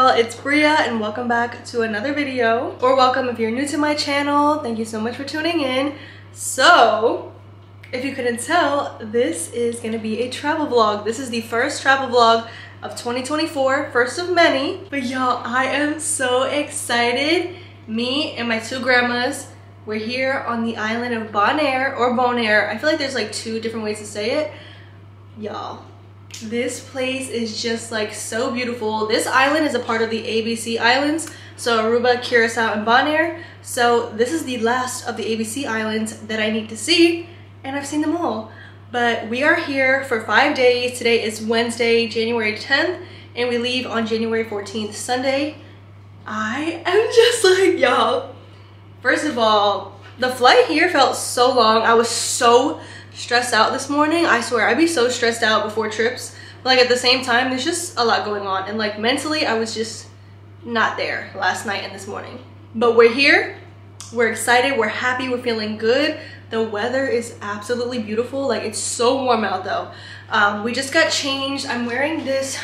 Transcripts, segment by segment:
Y'all, it's Bria and welcome back to another video. Or welcome if you're new to my channel. Thank you so much for tuning in. So, if you couldn't tell, this is gonna be a travel vlog. This is the first travel vlog of 2024, first of many. But y'all, I am so excited. Me and my two grandmas, we're here on the island of Bonaire or Bonaire. I feel like there's like two different ways to say it. Y'all, this place is just like so beautiful. This island is a part of the ABC Islands, so Aruba, Curacao, and Bonaire. So this is the last of the ABC Islands that I need to see, and I've seen them all. But we are here for five days. Today is Wednesday, January 10th, and we leave on January 14th, Sunday. I am just like, y'all. First of all, the flight here felt so long. I was so stressed out this morning. I swear, I'd be so stressed out before trips. But like at the same time, there's just a lot going on. And like mentally, I was just not there last night and this morning. But we're here. We're excited. We're happy. We're feeling good. The weather is absolutely beautiful. Like it's so warm out though. Um, we just got changed. I'm wearing this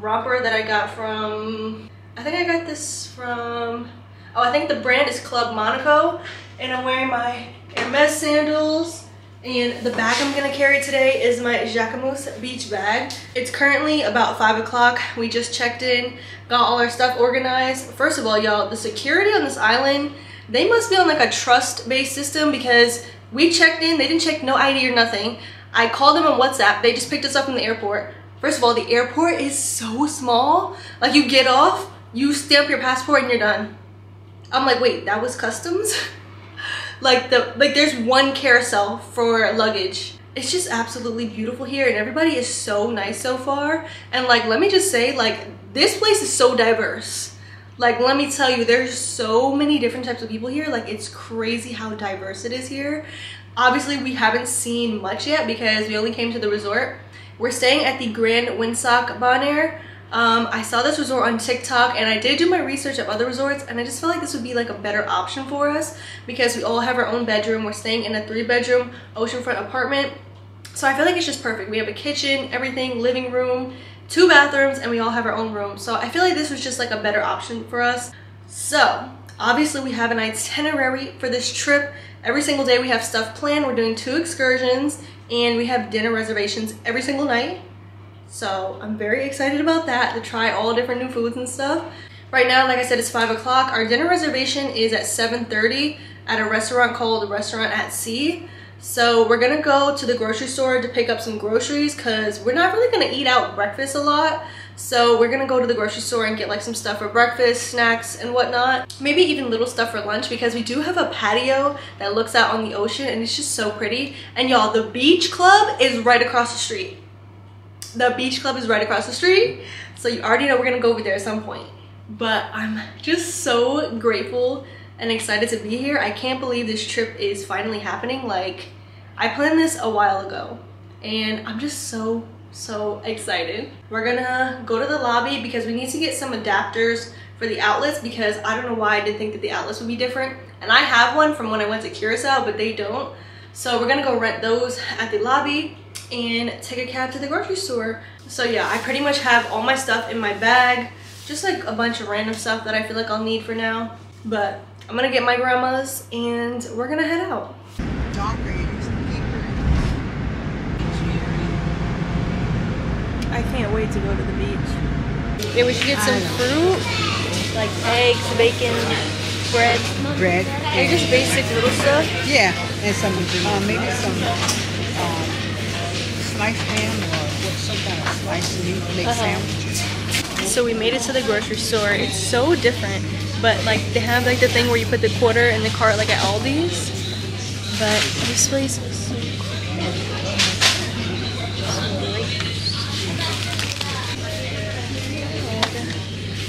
romper that I got from, I think I got this from, oh, I think the brand is Club Monaco. And I'm wearing my Hermes sandals and the bag I'm gonna carry today is my Jacquemus beach bag. It's currently about five o'clock. We just checked in, got all our stuff organized. First of all, y'all, the security on this island, they must be on like a trust-based system because we checked in, they didn't check no ID or nothing. I called them on WhatsApp, they just picked us up from the airport. First of all, the airport is so small. Like you get off, you stamp your passport and you're done. I'm like, wait, that was customs? like the like there's one carousel for luggage. It's just absolutely beautiful here and everybody is so nice so far. And like let me just say like this place is so diverse. Like let me tell you there's so many different types of people here. Like it's crazy how diverse it is here. Obviously we haven't seen much yet because we only came to the resort. We're staying at the grand windsock bonaire um, I saw this resort on TikTok and I did do my research of other resorts and I just feel like this would be like a better option for us because we all have our own bedroom. We're staying in a three bedroom oceanfront apartment. So I feel like it's just perfect. We have a kitchen, everything, living room, two bathrooms, and we all have our own room. So I feel like this was just like a better option for us. So obviously we have an itinerary for this trip. Every single day we have stuff planned. We're doing two excursions and we have dinner reservations every single night. So I'm very excited about that, to try all different new foods and stuff. Right now, like I said, it's 5 o'clock. Our dinner reservation is at 7.30 at a restaurant called Restaurant at Sea. So we're gonna go to the grocery store to pick up some groceries because we're not really gonna eat out breakfast a lot. So we're gonna go to the grocery store and get like some stuff for breakfast, snacks, and whatnot. Maybe even little stuff for lunch because we do have a patio that looks out on the ocean and it's just so pretty. And y'all, the beach club is right across the street the beach club is right across the street so you already know we're gonna go over there at some point. But i'm just so grateful and excited to be here. I can't believe this trip is finally happening. Like i planned this a while ago and i'm just so so excited. We're gonna go to the lobby because we need to get some adapters for the outlets because i don't know why i didn't think that the outlets would be different. And i have one from when i went to curacao but they don't. So we're gonna go rent those at the lobby and take a cab to the grocery store. So yeah, I pretty much have all my stuff in my bag. Just like a bunch of random stuff that I feel like I'll need for now. But I'm gonna get my grandma's and we're gonna head out. I can't wait to go to the beach. Yeah, we should get some fruit, like eggs, bacon, bread. Bread. And just basic little stuff. Yeah, and some, uh, maybe some um, sliced ham or some kind of sliced meat to make uh -huh. sandwiches. So we made it to the grocery store. It's so different, but like they have like the thing where you put the quarter in the cart like at Aldi's. But this place is so cool.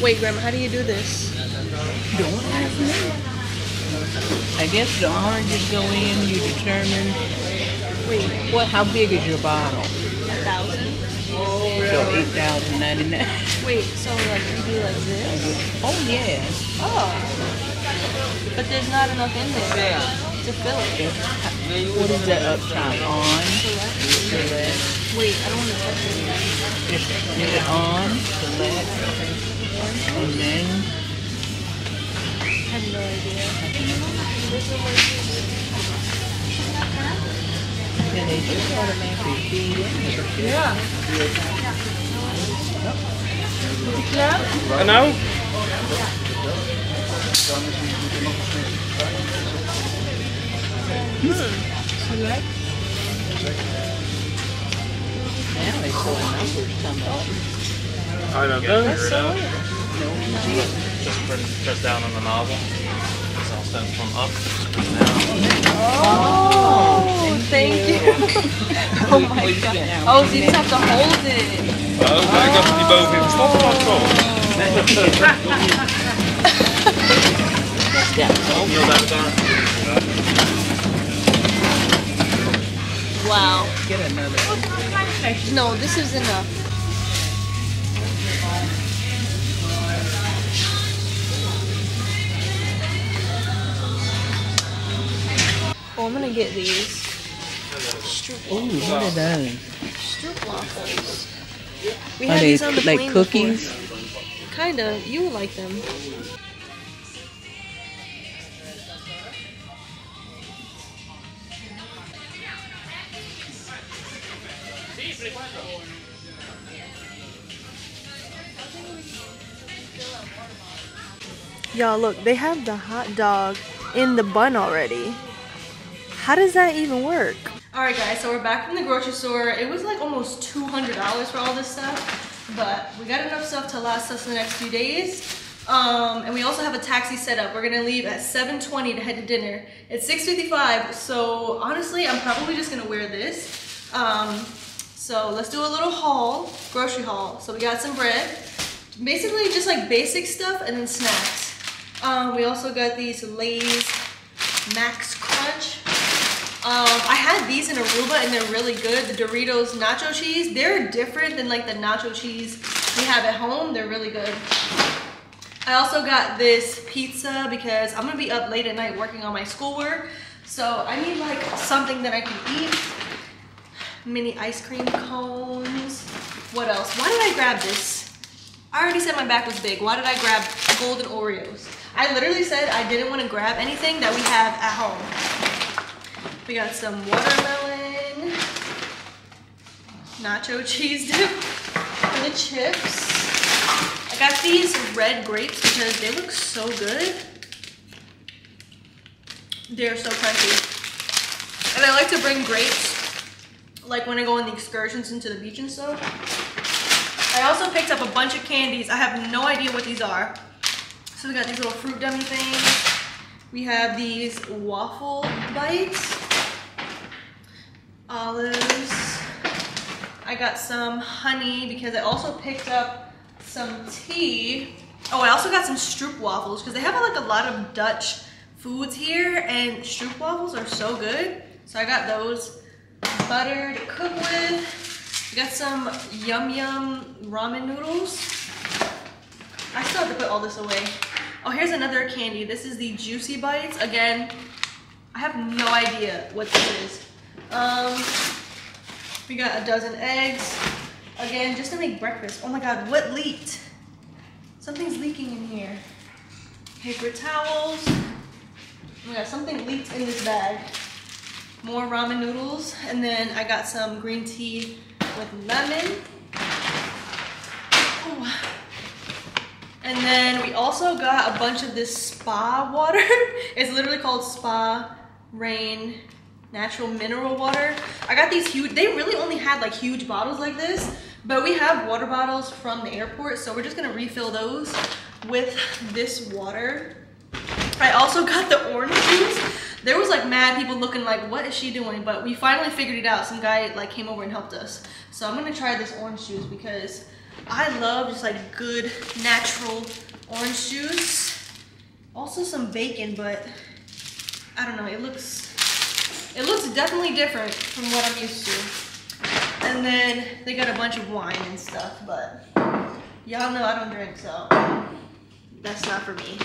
Wait, Grandma, how do you do this? Don't ask me. I guess the oranges go in, you determine Wait, what? How big is your bottle? A thousand. So eight thousand ninety nine. Wait, so like you do like this? Oh yeah. Oh. But there's not enough in there yeah. to fill it. What is that up top? On. Select. Select. Wait, I don't want to touch it. Is, it on? Select. And then have no idea. then they just automatically feed in. Yeah. Nou? Select. Now they saw the numbers come up. I don't know. It out. No, Just press, press down on the nozzle. It's all sent from up. Down. Oh, thank you. oh my god. Oh, so you just have to hold it. Oh, kijk even die bovenin verstoppen van komen. Yeah. Heel duidelijk. Wow. Get another. No, this is enough. I'm gonna get these. Stroop, Ooh, what are those? stroop waffles. We Are they these on the like cookies? Before. Kinda. You like them. Y'all, look, they have the hot dog in the bun already. How does that even work? All right, guys, so we're back from the grocery store. It was like almost $200 for all this stuff, but we got enough stuff to last us the next few days. Um, and we also have a taxi set up. We're gonna leave at 7.20 to head to dinner. It's 6.55, so honestly, I'm probably just gonna wear this. Um, so let's do a little haul, grocery haul. So we got some bread, basically just like basic stuff and then snacks. Um, we also got these Lay's Max Crunch. Um, I had these in Aruba and they're really good. The Doritos nacho cheese, they're different than like the nacho cheese we have at home. They're really good. I also got this pizza because I'm gonna be up late at night working on my schoolwork. So I need like something that I can eat. Mini ice cream cones. What else? Why did I grab this? I already said my back was big. Why did I grab golden Oreos? I literally said I didn't want to grab anything that we have at home. We got some watermelon, nacho cheese dip for the chips. I got these red grapes because they look so good. They're so crunchy. And I like to bring grapes like when I go on the excursions into the beach and stuff. I also picked up a bunch of candies. I have no idea what these are. So we got these little fruit dummy things. We have these waffle bites. Olives. I got some honey because I also picked up some tea. Oh, I also got some stroop waffles because they have like a lot of Dutch foods here and stroop waffles are so good. So I got those butter to cook with. got some yum yum ramen noodles. I still have to put all this away. Oh, here's another candy. This is the Juicy Bites. Again, I have no idea what this is. Um, we got a dozen eggs. Again, just to make breakfast. Oh my God, what leaked? Something's leaking in here. Paper towels. My God, something leaked in this bag. More ramen noodles. And then I got some green tea with lemon. Ooh. And then we also got a bunch of this spa water. it's literally called Spa Reine Natural Mineral Water. I got these huge, they really only had like huge bottles like this, but we have water bottles from the airport, so we're just gonna refill those with this water. I also got the orange juice. There was like mad people looking like, what is she doing? But we finally figured it out. Some guy like came over and helped us. So I'm gonna try this orange juice because I love just like good natural orange juice. Also some bacon, but I don't know, it looks, it looks definitely different from what I'm used to. And then they got a bunch of wine and stuff, but y'all know I don't drink, so that's not for me.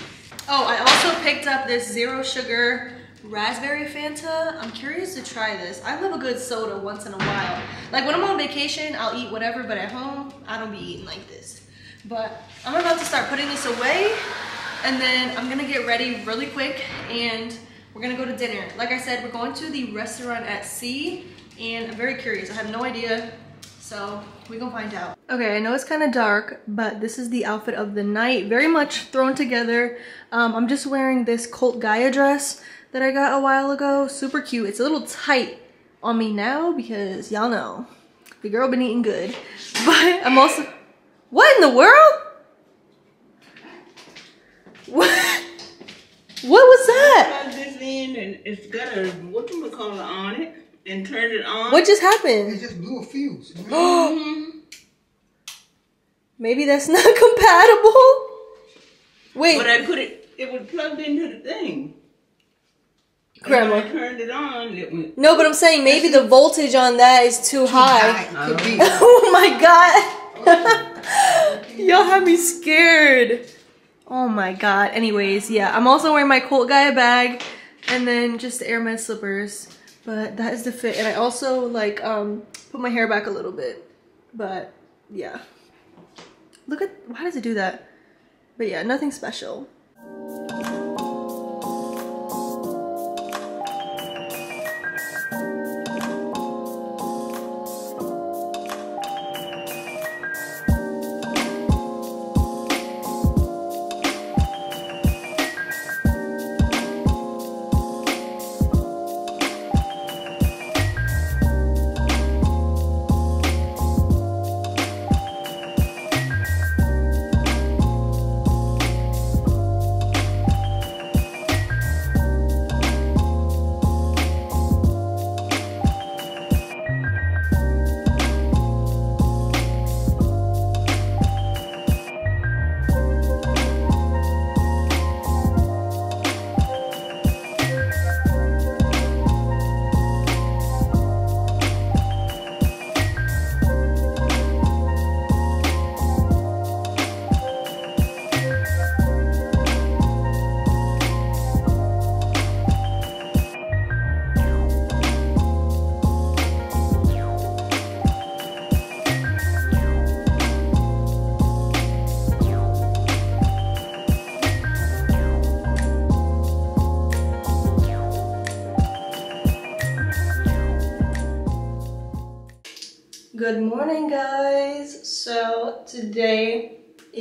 Oh, I also picked up this zero sugar raspberry Fanta. I'm curious to try this. I love a good soda once in a while. Like when I'm on vacation, I'll eat whatever, but at home, I don't be eating like this. But I'm about to start putting this away and then I'm gonna get ready really quick and we're gonna go to dinner. Like I said, we're going to the restaurant at sea and I'm very curious. I have no idea, so we gonna find out. Okay, I know it's kind of dark, but this is the outfit of the night. Very much thrown together. Um, I'm just wearing this Cult Gaia dress that I got a while ago. Super cute. It's a little tight on me now because y'all know the girl been eating good. But I'm also, what in the world? What? What was that? Plug this in and it's got a whatchamacallit on it and turn it on. What just happened? It just blew a fuse. Maybe that's not compatible. Wait, But I put it, it was plugged into the thing. And Grandma. when I turned it on, it went, No, but I'm saying maybe the voltage on that is too high. Could be. Oh my god. Y'all have me scared. Oh my god. Anyways, yeah, I'm also wearing my Cult Gaia bag and then just the Hermes slippers. But that is the fit. And I also like um put my hair back a little bit. But yeah. Look at why does it do that? But yeah, nothing special.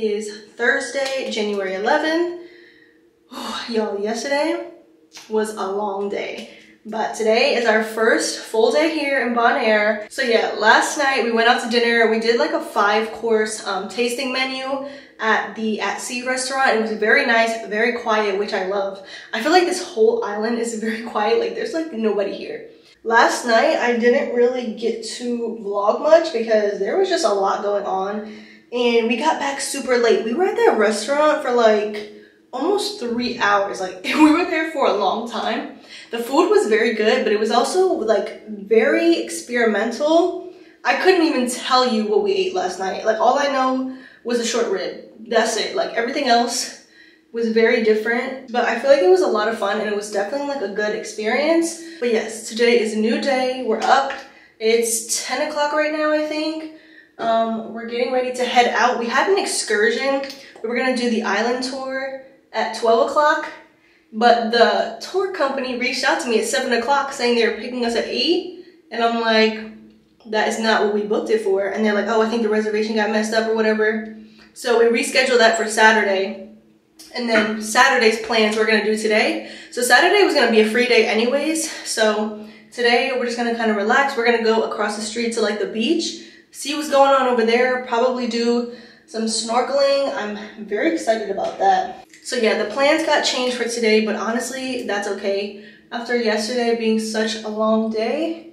Is Thursday, January 11th. Y'all, yesterday was a long day, but today is our first full day here in Bonaire. So yeah, last night we went out to dinner. We did like a five-course um, tasting menu at the At Sea restaurant. It was very nice, very quiet, which I love. I feel like this whole island is very quiet. Like there's like nobody here. Last night I didn't really get to vlog much because there was just a lot going on and we got back super late. We were at that restaurant for like almost three hours. Like we were there for a long time. The food was very good, but it was also like very experimental. I couldn't even tell you what we ate last night. Like all I know was a short rib. That's it. Like everything else was very different, but I feel like it was a lot of fun and it was definitely like a good experience. But yes, today is a new day. We're up. It's 10 o'clock right now, I think. Um, we're getting ready to head out. We had an excursion. We were gonna do the island tour at 12 o'clock, but the tour company reached out to me at 7 o'clock saying they were picking us at 8. And I'm like, that is not what we booked it for. And they're like, oh, I think the reservation got messed up or whatever. So we rescheduled that for Saturday. And then Saturday's plans we're gonna do today. So Saturday was gonna be a free day anyways. So today we're just gonna kind of relax. We're gonna go across the street to like the beach, see what's going on over there, probably do some snorkeling. I'm very excited about that. So yeah, the plans got changed for today, but honestly, that's okay. After yesterday being such a long day,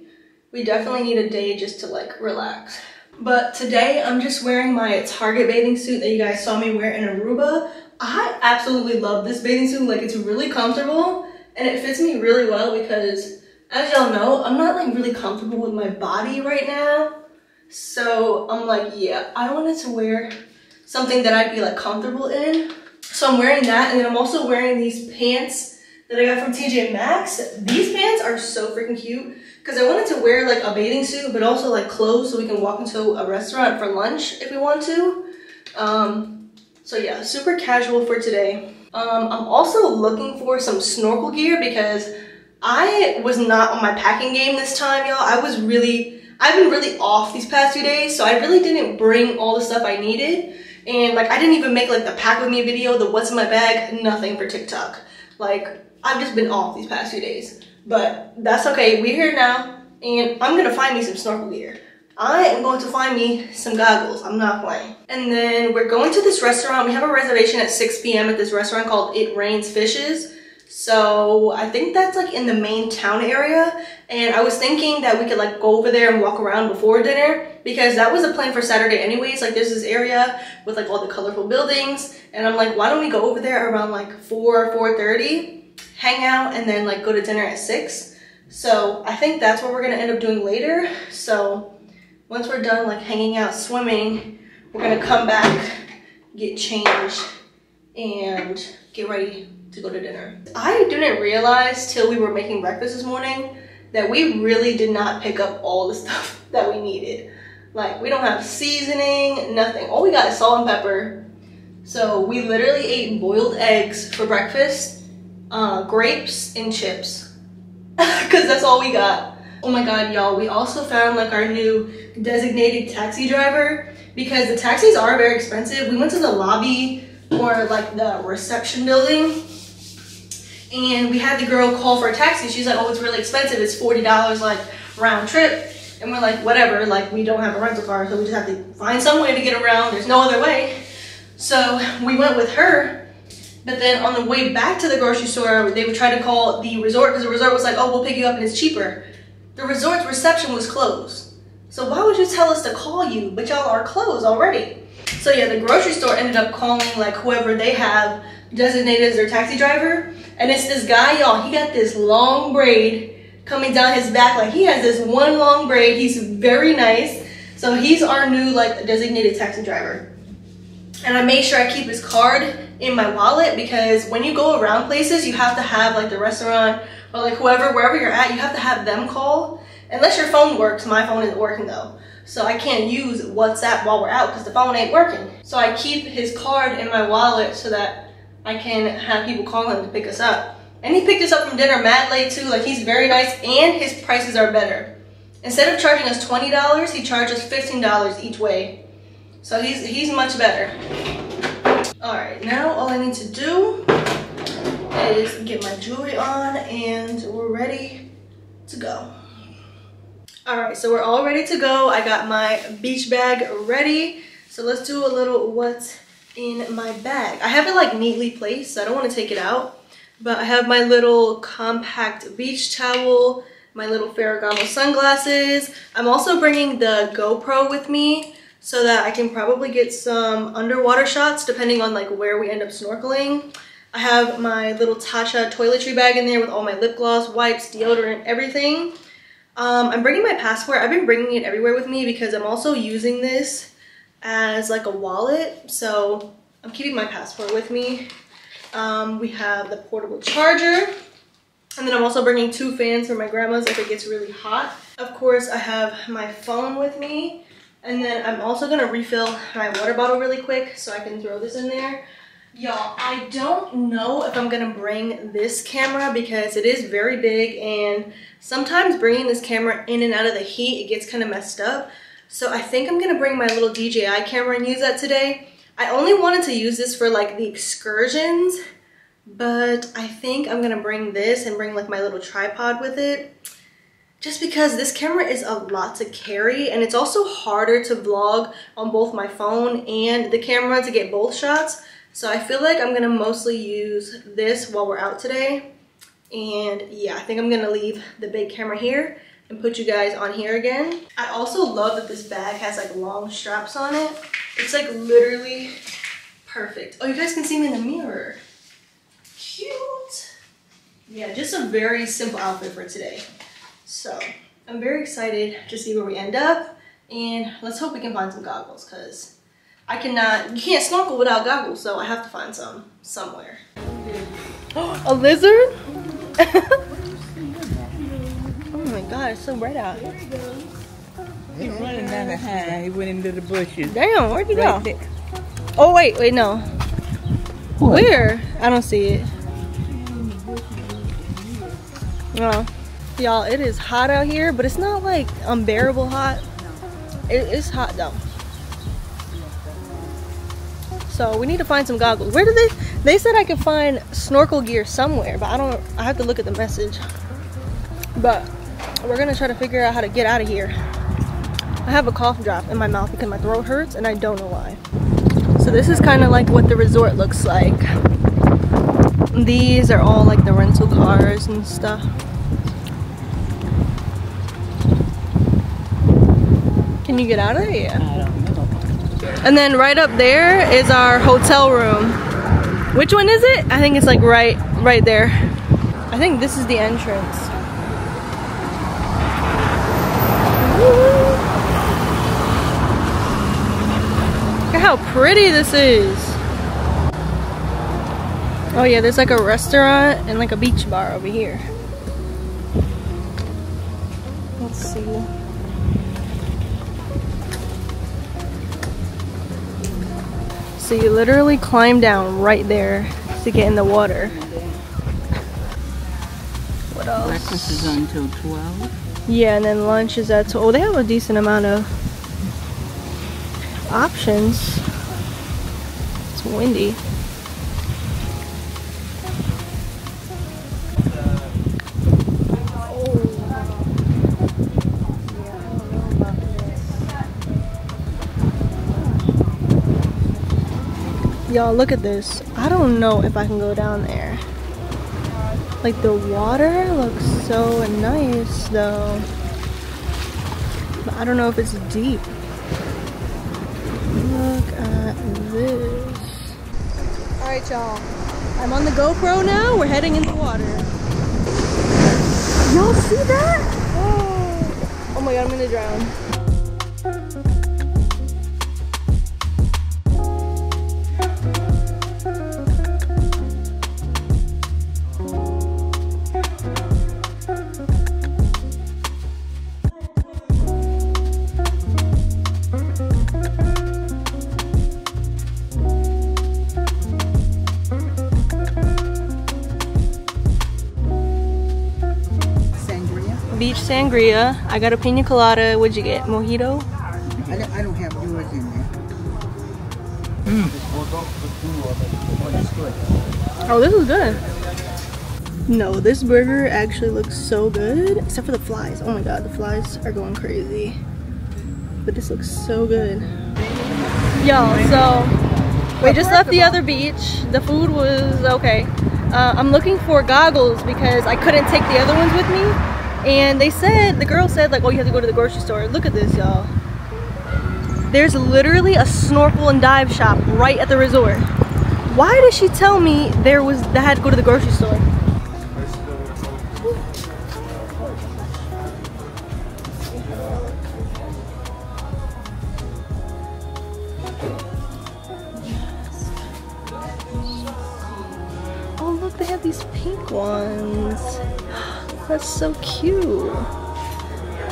we definitely need a day just to like relax. But today I'm just wearing my Target bathing suit that you guys saw me wear in Aruba. I absolutely love this bathing suit. Like it's really comfortable and it fits me really well because as y'all know, I'm not like really comfortable with my body right now. So I'm like, yeah, I wanted to wear something that I'd be like comfortable in. So I'm wearing that and then I'm also wearing these pants that I got from TJ Maxx. These pants are so freaking cute because I wanted to wear like a bathing suit but also like clothes so we can walk into a restaurant for lunch if we want to. Um, so yeah, super casual for today. Um, I'm also looking for some snorkel gear because I was not on my packing game this time, y'all. I was really, I've been really off these past few days, so I really didn't bring all the stuff I needed. And like, I didn't even make like the pack with me video, the what's in my bag, nothing for TikTok. Like, I've just been off these past few days. But that's okay, we're here now, and I'm gonna find me some snorkel gear. I am going to find me some goggles. I'm not playing. And then we're going to this restaurant. We have a reservation at 6 p.m. at this restaurant called It Rains Fishes. So I think that's like in the main town area. And I was thinking that we could like go over there and walk around before dinner because that was a plan for Saturday anyways. Like there's this area with like all the colorful buildings. And I'm like, why don't we go over there around like 4, 4.30, hang out and then like go to dinner at 6. So I think that's what we're gonna end up doing later. So once we're done like hanging out, swimming, we're gonna come back, get changed, and get ready to go to dinner. I didn't realize till we were making breakfast this morning that we really did not pick up all the stuff that we needed. Like we don't have seasoning, nothing. All we got is salt and pepper. So we literally ate boiled eggs for breakfast, uh, grapes and chips. Cause that's all we got. Oh my god, y'all, we also found like our new designated taxi driver because the taxis are very expensive. We went to the lobby or like the reception building and we had the girl call for a taxi. She's like, oh, it's really expensive. It's $40 like round trip. And we're like, whatever, like we don't have a rental car, so we just have to find some way to get around. There's no other way. So we went with her. But then on the way back to the grocery store, they would try to call the resort because the resort was like, oh, we'll pick you up and it's cheaper. The resort's reception was closed. So why would you tell us to call you, but y'all are closed already? So yeah, the grocery store ended up calling like whoever they have designated as their taxi driver. And it's this guy, y'all, he got this long braid coming down his back. Like he has this one long braid. He's very nice. So he's our new like designated taxi driver. And I made sure I keep his card in my wallet because when you go around places, you have to have like the restaurant or like whoever, wherever you're at, you have to have them call. Unless your phone works, my phone isn't working though. So I can't use WhatsApp while we're out because the phone ain't working. So I keep his card in my wallet so that I can have people call him to pick us up. And he picked us up from dinner mad late too. Like he's very nice and his prices are better. Instead of charging us $20, he charges $15 each way. So he's, he's much better. All right, now all I need to do is get my jewelry on and we're ready to go. All right, so we're all ready to go. I got my beach bag ready. So let's do a little what's in my bag. I have it like neatly placed, so I don't want to take it out. But I have my little compact beach towel, my little Ferragamo sunglasses. I'm also bringing the GoPro with me so that I can probably get some underwater shots depending on like where we end up snorkeling. I have my little Tatcha toiletry bag in there with all my lip gloss, wipes, deodorant, everything. Um, I'm bringing my passport. I've been bringing it everywhere with me because I'm also using this as like a wallet. So I'm keeping my passport with me. Um, we have the portable charger. And then I'm also bringing two fans for my grandma's if it gets really hot. Of course, I have my phone with me. And then I'm also gonna refill my water bottle really quick so I can throw this in there. Y'all, I don't know if I'm gonna bring this camera because it is very big and sometimes bringing this camera in and out of the heat, it gets kind of messed up. So I think I'm gonna bring my little DJI camera and use that today. I only wanted to use this for like the excursions, but I think I'm gonna bring this and bring like my little tripod with it just because this camera is a lot to carry and it's also harder to vlog on both my phone and the camera to get both shots. So I feel like I'm gonna mostly use this while we're out today. And yeah, I think I'm gonna leave the big camera here and put you guys on here again. I also love that this bag has like long straps on it. It's like literally perfect. Oh, you guys can see me in the mirror. Cute. Yeah, just a very simple outfit for today. So I'm very excited to see where we end up. And let's hope we can find some goggles because I cannot, you can't snorkel without goggles, so I have to find some somewhere. a lizard? oh my god, it's so bright out. He's running down the high. He went into the bushes. Damn, where'd he Right go? there. Oh wait, wait, no. What? Where? I don't see it. No. Y'all, it is hot out here, but it's not like unbearable hot. It, it's hot though. So we need to find some goggles. Where did they? They said I could find snorkel gear somewhere, but I don't. I have to look at the message. But we're gonna try to figure out how to get out of here. I have a cough drop in my mouth because my throat hurts and I don't know why. So this is kind of like what the resort looks like. These are all like the rental cars and stuff. Can you get out of there? I don't know. And then right up there is our hotel room. Which one is it? I think it's like right right there. I think this is the entrance. At how pretty this is. Oh yeah, there's like a restaurant and like a beach bar over here. Let's see. So you literally climb down right there to get in the water. What else? Breakfast is until 12. Yeah, and then lunch is at oh they have a decent amount of options. It's windy. Y'all, look at this. I don't know if I can go down there. Like, the water looks so nice, though. But I don't know if it's deep. Alright, y'all. I'm on the GoPro now. We're heading in the water. Y'all see that? Oh. oh my god, I'm gonna drown. Sangria. I got a pina colada. What'd you get? Mojito? I don't, I don't have yours in there. Oh, this is good. No, this burger actually looks so good. Except for the flies. Oh my god, the flies are going crazy. But this looks so good. Yo, so we just left the other beach. The food was okay. Uh, I'm looking for goggles because I couldn't take the other ones with me. And they said, the girl said like, oh, you have to go to the grocery store. Look at this, y'all. There's literally a snorkel and dive shop right at the resort. Why did she tell me there was that I had to go to the grocery store? That's so cute.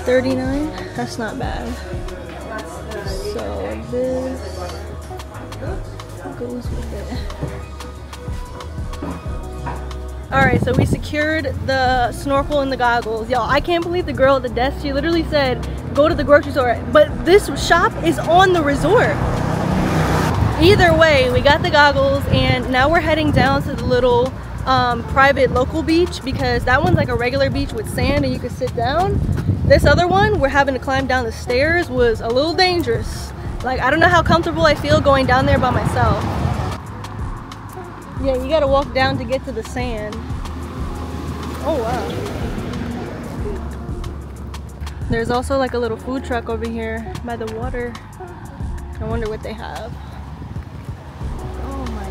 39? That's not bad. So this goes with it. Alright, so we secured the snorkel and the goggles. Y'all, I can't believe the girl at the desk, she literally said, go to the grocery store. But this shop is on the resort. Either way, we got the goggles and now we're heading down to the little um, private local beach because that one's like a regular beach with sand and you can sit down. This other one, we're having to climb down the stairs, was a little dangerous. Like, I don't know how comfortable I feel going down there by myself. Yeah, you gotta walk down to get to the sand. Oh, wow. There's also like a little food truck over here by the water. I wonder what they have.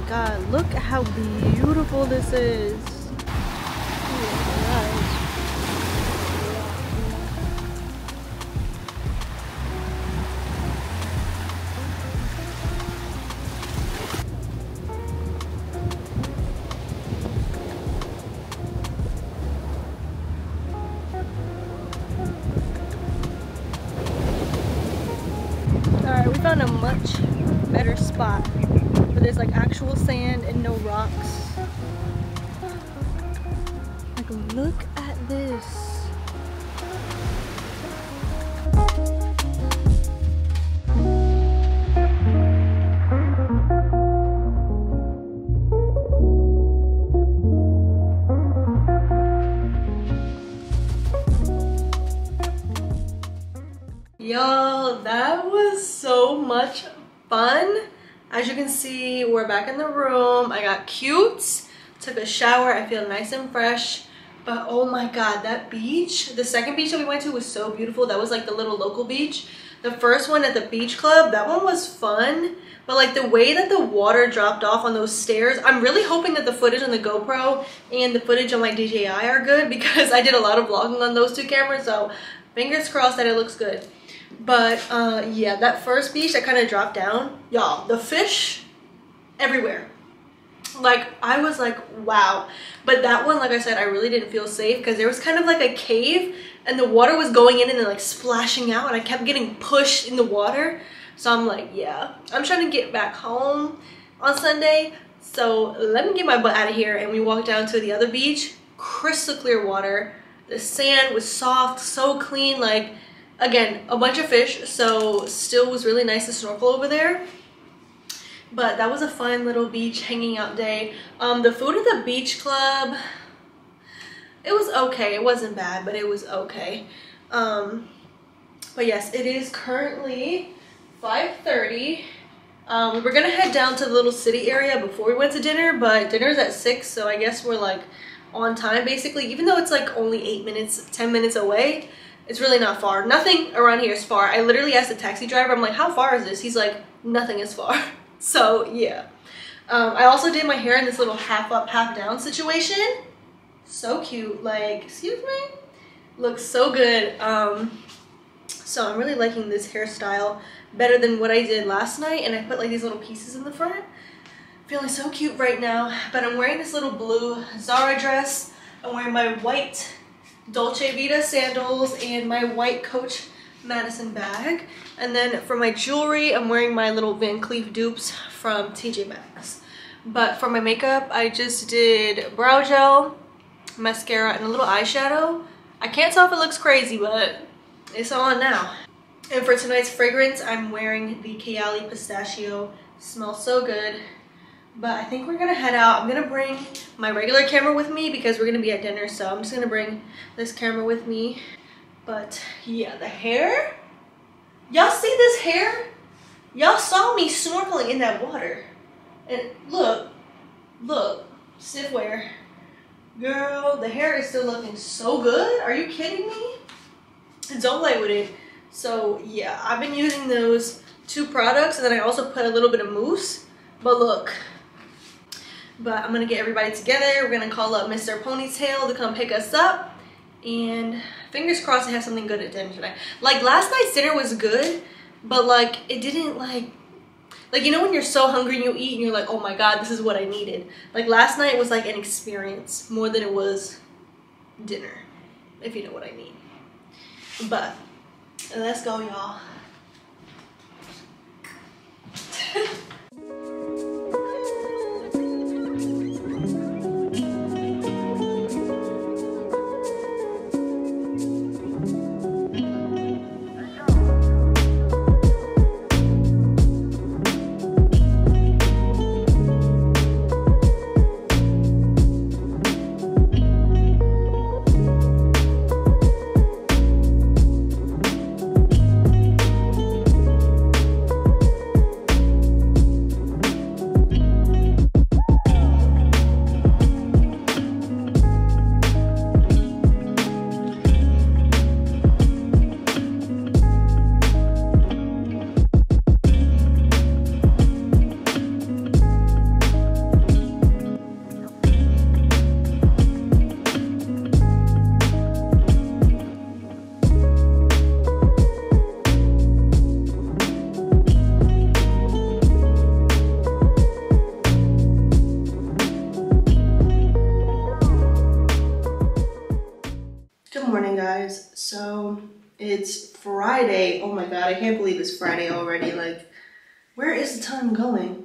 God, look how beautiful this is. We're back in the room. I got cute, took a shower. I feel nice and fresh. But oh my god, that beach, the second beach that we went to was so beautiful. That was like the little local beach. The first one at the beach club, that one was fun. But like the way that the water dropped off on those stairs, I'm really hoping that the footage on the GoPro and the footage on my DJI are good because I did a lot of vlogging on those two cameras. So fingers crossed that it looks good. But uh, yeah, that first beach that kind of dropped down, y'all, the fish everywhere. Like I was like, wow. But that one, like I said, I really didn't feel safe because there was kind of like a cave and the water was going in and then like splashing out and I kept getting pushed in the water. So I'm like, yeah, I'm trying to get back home on Sunday. So let me get my butt out of here. And we walked down to the other beach, crystal clear water. The sand was soft, so clean, like again a bunch of fish so still was really nice to snorkel over there but that was a fun little beach hanging out day um the food at the beach club it was okay it wasn't bad but it was okay um but yes it is currently 5:30. um we were gonna head down to the little city area before we went to dinner but dinner's at six so i guess we're like on time basically even though it's like only eight minutes ten minutes away it's really not far. Nothing around here is far. I literally asked the taxi driver, I'm like, how far is this? He's like, nothing is far. So yeah. Um, I also did my hair in this little half up, half down situation. So cute. Like, excuse me? Looks so good. Um, so I'm really liking this hairstyle better than what I did last night. And I put like these little pieces in the front. Feeling so cute right now. But I'm wearing this little blue Zara dress. I'm wearing my white Dolce Vita sandals and my white Coach Madison bag. And then for my jewelry, I'm wearing my little Van Cleef dupes from TJ Maxx. But for my makeup, I just did brow gel, mascara, and a little eyeshadow. I can't tell if it looks crazy, but it's on now. And for tonight's fragrance, I'm wearing the Kayali Pistachio. Smells so good but I think we're gonna head out. I'm gonna bring my regular camera with me because we're gonna be at dinner, so I'm just gonna bring this camera with me. But yeah, the hair. Y'all see this hair? Y'all saw me snorkeling in that water. And look, look, stiff wear. Girl, the hair is still looking so good. Are you kidding me? Don't play with it. So yeah, I've been using those two products and then I also put a little bit of mousse. But look, but I'm gonna get everybody together. We're gonna call up Mr. Ponytail to come pick us up. And fingers crossed I have something good at dinner tonight. Like last night's dinner was good, but like it didn't like like you know when you're so hungry and you eat and you're like, oh my god, this is what I needed. Like last night was like an experience more than it was dinner, if you know what I mean. But let's go, y'all. Friday. Oh my god, I can't believe it's Friday already. Like, where is the time going?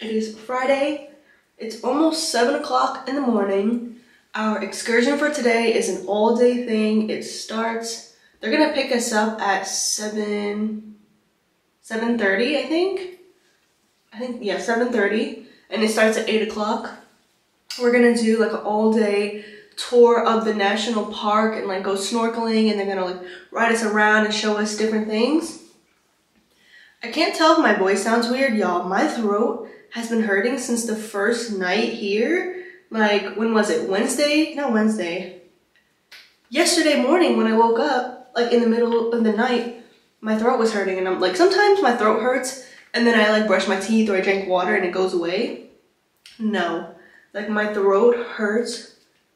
It is Friday. It's almost 7 o'clock in the morning. Our excursion for today is an all day thing. It starts, they're gonna pick us up at 7, 7.30 I think. I think, yeah, 7.30. And it starts at 8 o'clock. We're gonna do like an all day tour of the national park and like go snorkeling and they're gonna like ride us around and show us different things. I can't tell if my voice sounds weird, y'all. My throat has been hurting since the first night here. Like, when was it? Wednesday? Not Wednesday. Yesterday morning when I woke up, like in the middle of the night, my throat was hurting and I'm like, sometimes my throat hurts and then I like brush my teeth or I drink water and it goes away. No, like my throat hurts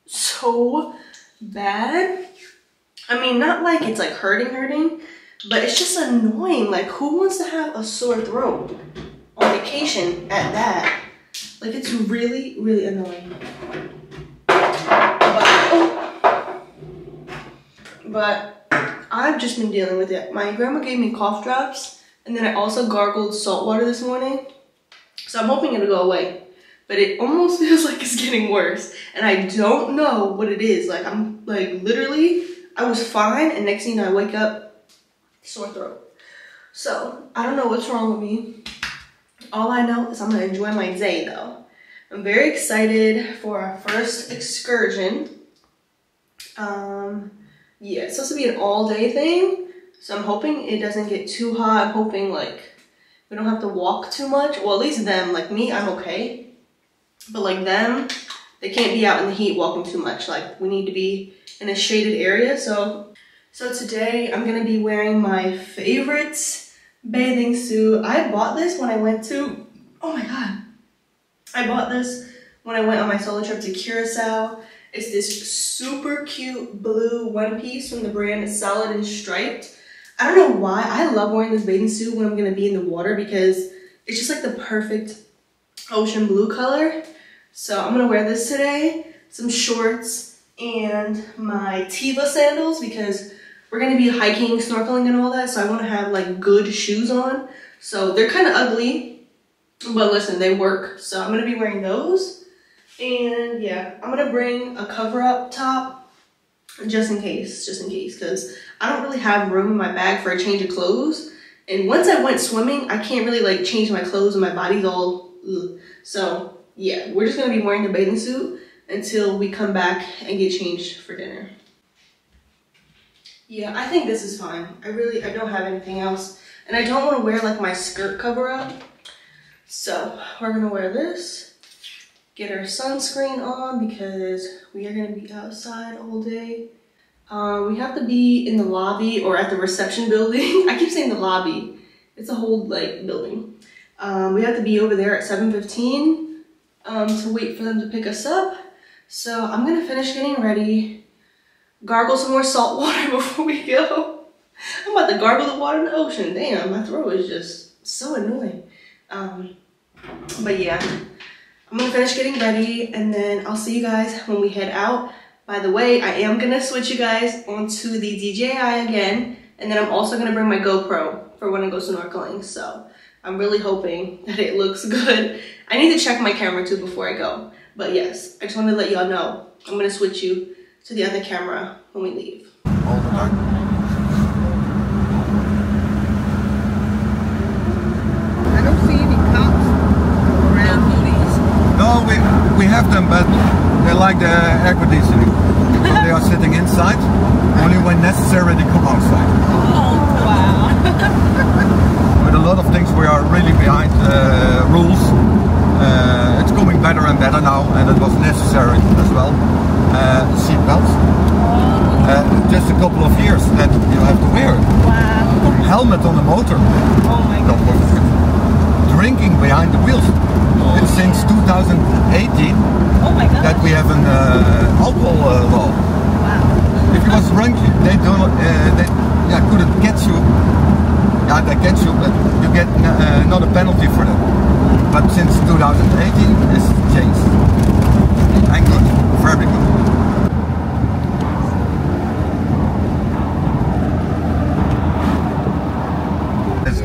so bad. I mean, not like it's like hurting, hurting, but it's just annoying. Like, who wants to have a sore throat on vacation at that? Like, it's really, really annoying. But, oh. but I've just been dealing with it. My grandma gave me cough drops, and then I also gargled salt water this morning. So I'm hoping it'll go away. But it almost feels like it's getting worse. And I don't know what it is. Like, I'm, like, literally, I was fine, and next thing I wake up, sore throat. So, I don't know what's wrong with me. All I know is I'm gonna enjoy my day though. I'm very excited for our first excursion. Um, yeah, it's supposed to be an all day thing. So I'm hoping it doesn't get too hot. I'm hoping like we don't have to walk too much. Well, at least them, like me, I'm okay. But like them, they can't be out in the heat walking too much. Like we need to be in a shaded area. So, so today I'm gonna be wearing my favorite bathing suit. I bought this when I went to, oh my God. I bought this when I went on my solo trip to Curacao. It's this super cute blue one piece from the brand Solid and Striped. I don't know why. I love wearing this bathing suit when I'm gonna be in the water because it's just like the perfect ocean blue color. So I'm gonna wear this today, some shorts and my Teva sandals because we're gonna be hiking, snorkeling and all that. So I wanna have like good shoes on. So they're kind of ugly, but listen, they work. So I'm gonna be wearing those. And yeah, I'm gonna bring a cover up top just in case, just in case, because I don't really have room in my bag for a change of clothes. And once I went swimming, I can't really like change my clothes and my body's all, ugh. so yeah, we're just gonna be wearing the bathing suit until we come back and get changed for dinner. Yeah, I think this is fine. I really, I don't have anything else. And I don't want to wear like my skirt cover up. So we're gonna wear this, get our sunscreen on because we are gonna be outside all day. Um, we have to be in the lobby or at the reception building. I keep saying the lobby. It's a whole like building. Um, we have to be over there at 7.15 um, to wait for them to pick us up. So I'm gonna finish getting ready, gargle some more salt water before we go. I'm about to gargle the water in the ocean. Damn, my throat is just so annoying. Um, but yeah, I'm gonna finish getting ready and then I'll see you guys when we head out. By the way, I am gonna switch you guys onto the DJI again and then I'm also gonna bring my GoPro for when I go snorkeling. So I'm really hoping that it looks good. I need to check my camera too before I go. But yes, I just wanted to let y'all know I'm gonna switch you to the other camera when we leave. all. I don't see any cops around police. No, we we have them, but they like the air conditioning. they are sitting inside. Only when necessary they come outside. Oh, wow. A lot of things we are really behind uh, rules. Uh, it's coming better and better now, and it was necessary as well. Uh, seat belts. Uh, just a couple of years that you have to wear. Wow. Helmet on the motor. Oh my god. drinking behind the wheels. It's since 2018 Oh my god. that we have an uh, alcohol uh, law. Wow. If you was drunk, they don't, uh, they yeah, couldn't catch you. Yeah, they get you, but you get uh, not a penalty for that. But since 2018, it's changed. And good, very good.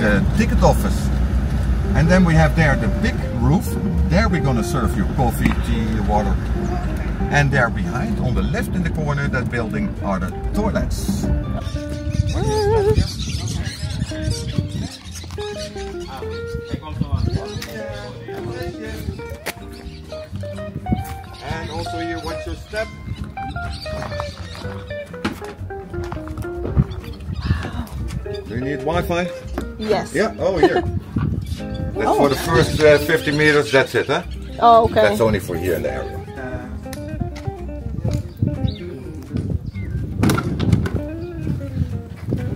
The ticket office. And then we have there the big roof. There we're gonna serve you coffee, tea, water. And there behind, on the left in the corner, that building are the toilets. Here, watch your step. Do you need Wi-Fi? Yes. Yeah, oh here. That's for the first uh, 50 meters, that's it, huh? Oh, okay. That's only for here in the area.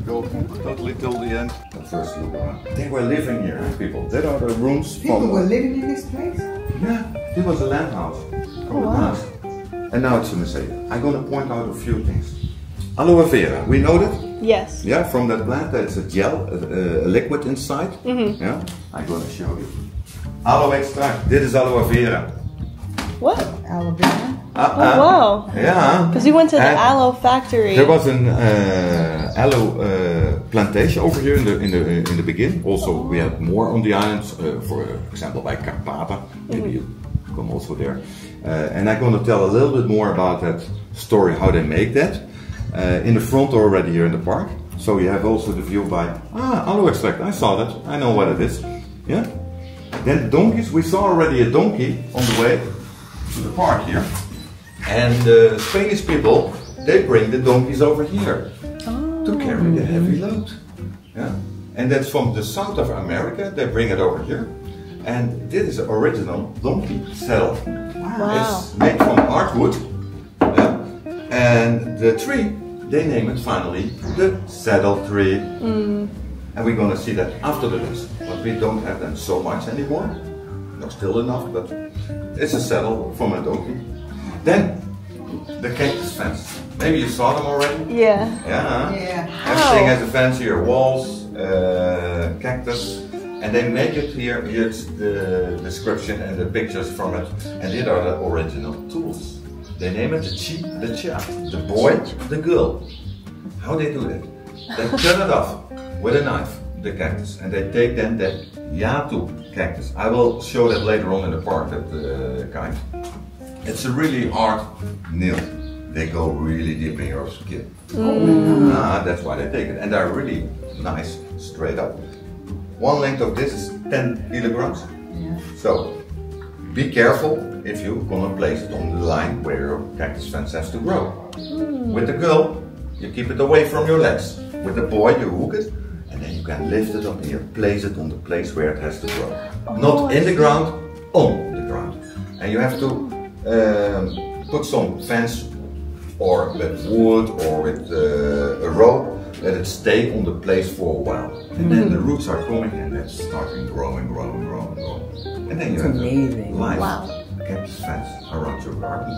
Go totally till the end. First look. They were living here, people. That are the rooms People from... were living in this place? Yeah, it was a land house from the past. And now it's a museum. I'm gonna point out a few things. Aloe vera, we know that? Yes. Yeah, from that plant, there's a gel, a, a liquid inside. Yeah, I'm gonna show you. Aloe extract, this is aloe vera. What? Alabama. Uh, Oh, wow. Yeah. Because we went to the And aloe factory. There was an uh, aloe uh, plantation over here in the in the in the beginning. Also, we had more on the islands. Uh, for example, by Karpata. Maybe you come also there. Uh, and I'm going to tell a little bit more about that story, how they make that. Uh, in the front already here in the park. So you have also the view by ah aloe extract. I saw that. I know what it is. Yeah. Then the donkeys. We saw already a donkey on the way to the park here. And the Spanish people, they bring the donkeys over here to carry the heavy load. Yeah. And that's from the south of America, they bring it over here. And this is original donkey saddle. Wow. It's made from hardwood. Yeah. And the tree, they name it finally the saddle tree. And we're gonna see that after the lesson. But we don't have them so much anymore. Not still enough, but it's a saddle from a donkey. Then the cactus fence. Maybe you saw them already? Yeah. Yeah. Yeah. Everything has a fence here, walls, uh, cactus, and they make it here. with the description and the pictures from it, and these are the original tools. They name it the chi, the cha, the boy, the girl. How they do that? They cut it off with a knife, the cactus, and they take then the yatu cactus. I will show that later on in the park, that uh, kind. It's a really hard nail. They go really deep in your skin. Ah, that's why they take it. And they're really nice, straight up. One length of this is 10 kilograms. So be careful if you're gonna place it on the line where your cactus fence has to grow. With the girl, you keep it away from your legs. With the boy, you hook it, and then you can lift it up here, place it on the place where it has to grow. Not in the ground, on the ground. And you have to um, put some fence or with wood or with uh, a rope, let it stay on the place for a while. And then the mm-hmm. roots are coming and that's starting growing, growing, growing, growing. And then you have amazing. a live Wow. cactus fence around your garden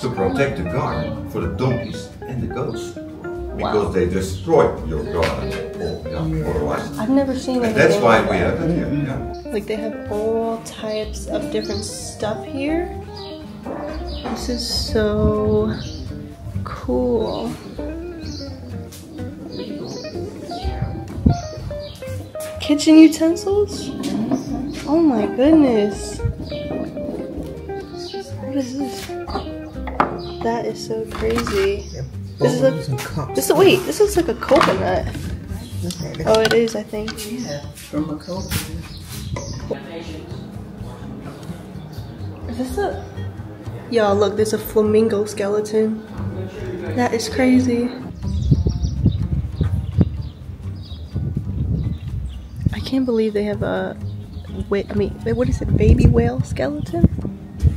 to protect the garden for the donkeys and the goats. Because they destroy your garden or, yeah, otherwise. I've never seen And anything that's why we have it here. Yeah. Like they have all types of different stuff here. This is so cool. Kitchen utensils? Oh my goodness. What is this? That is so crazy. This is Bowls a, and cups. this wait, this looks like a coconut. Look at it. Oh, it is, I think. Yeah, from a coconut. Is this a? Y'all, look, there's a flamingo skeleton. That is crazy. Can't believe they have a. Wait, I mean, what is it? Baby whale skeleton?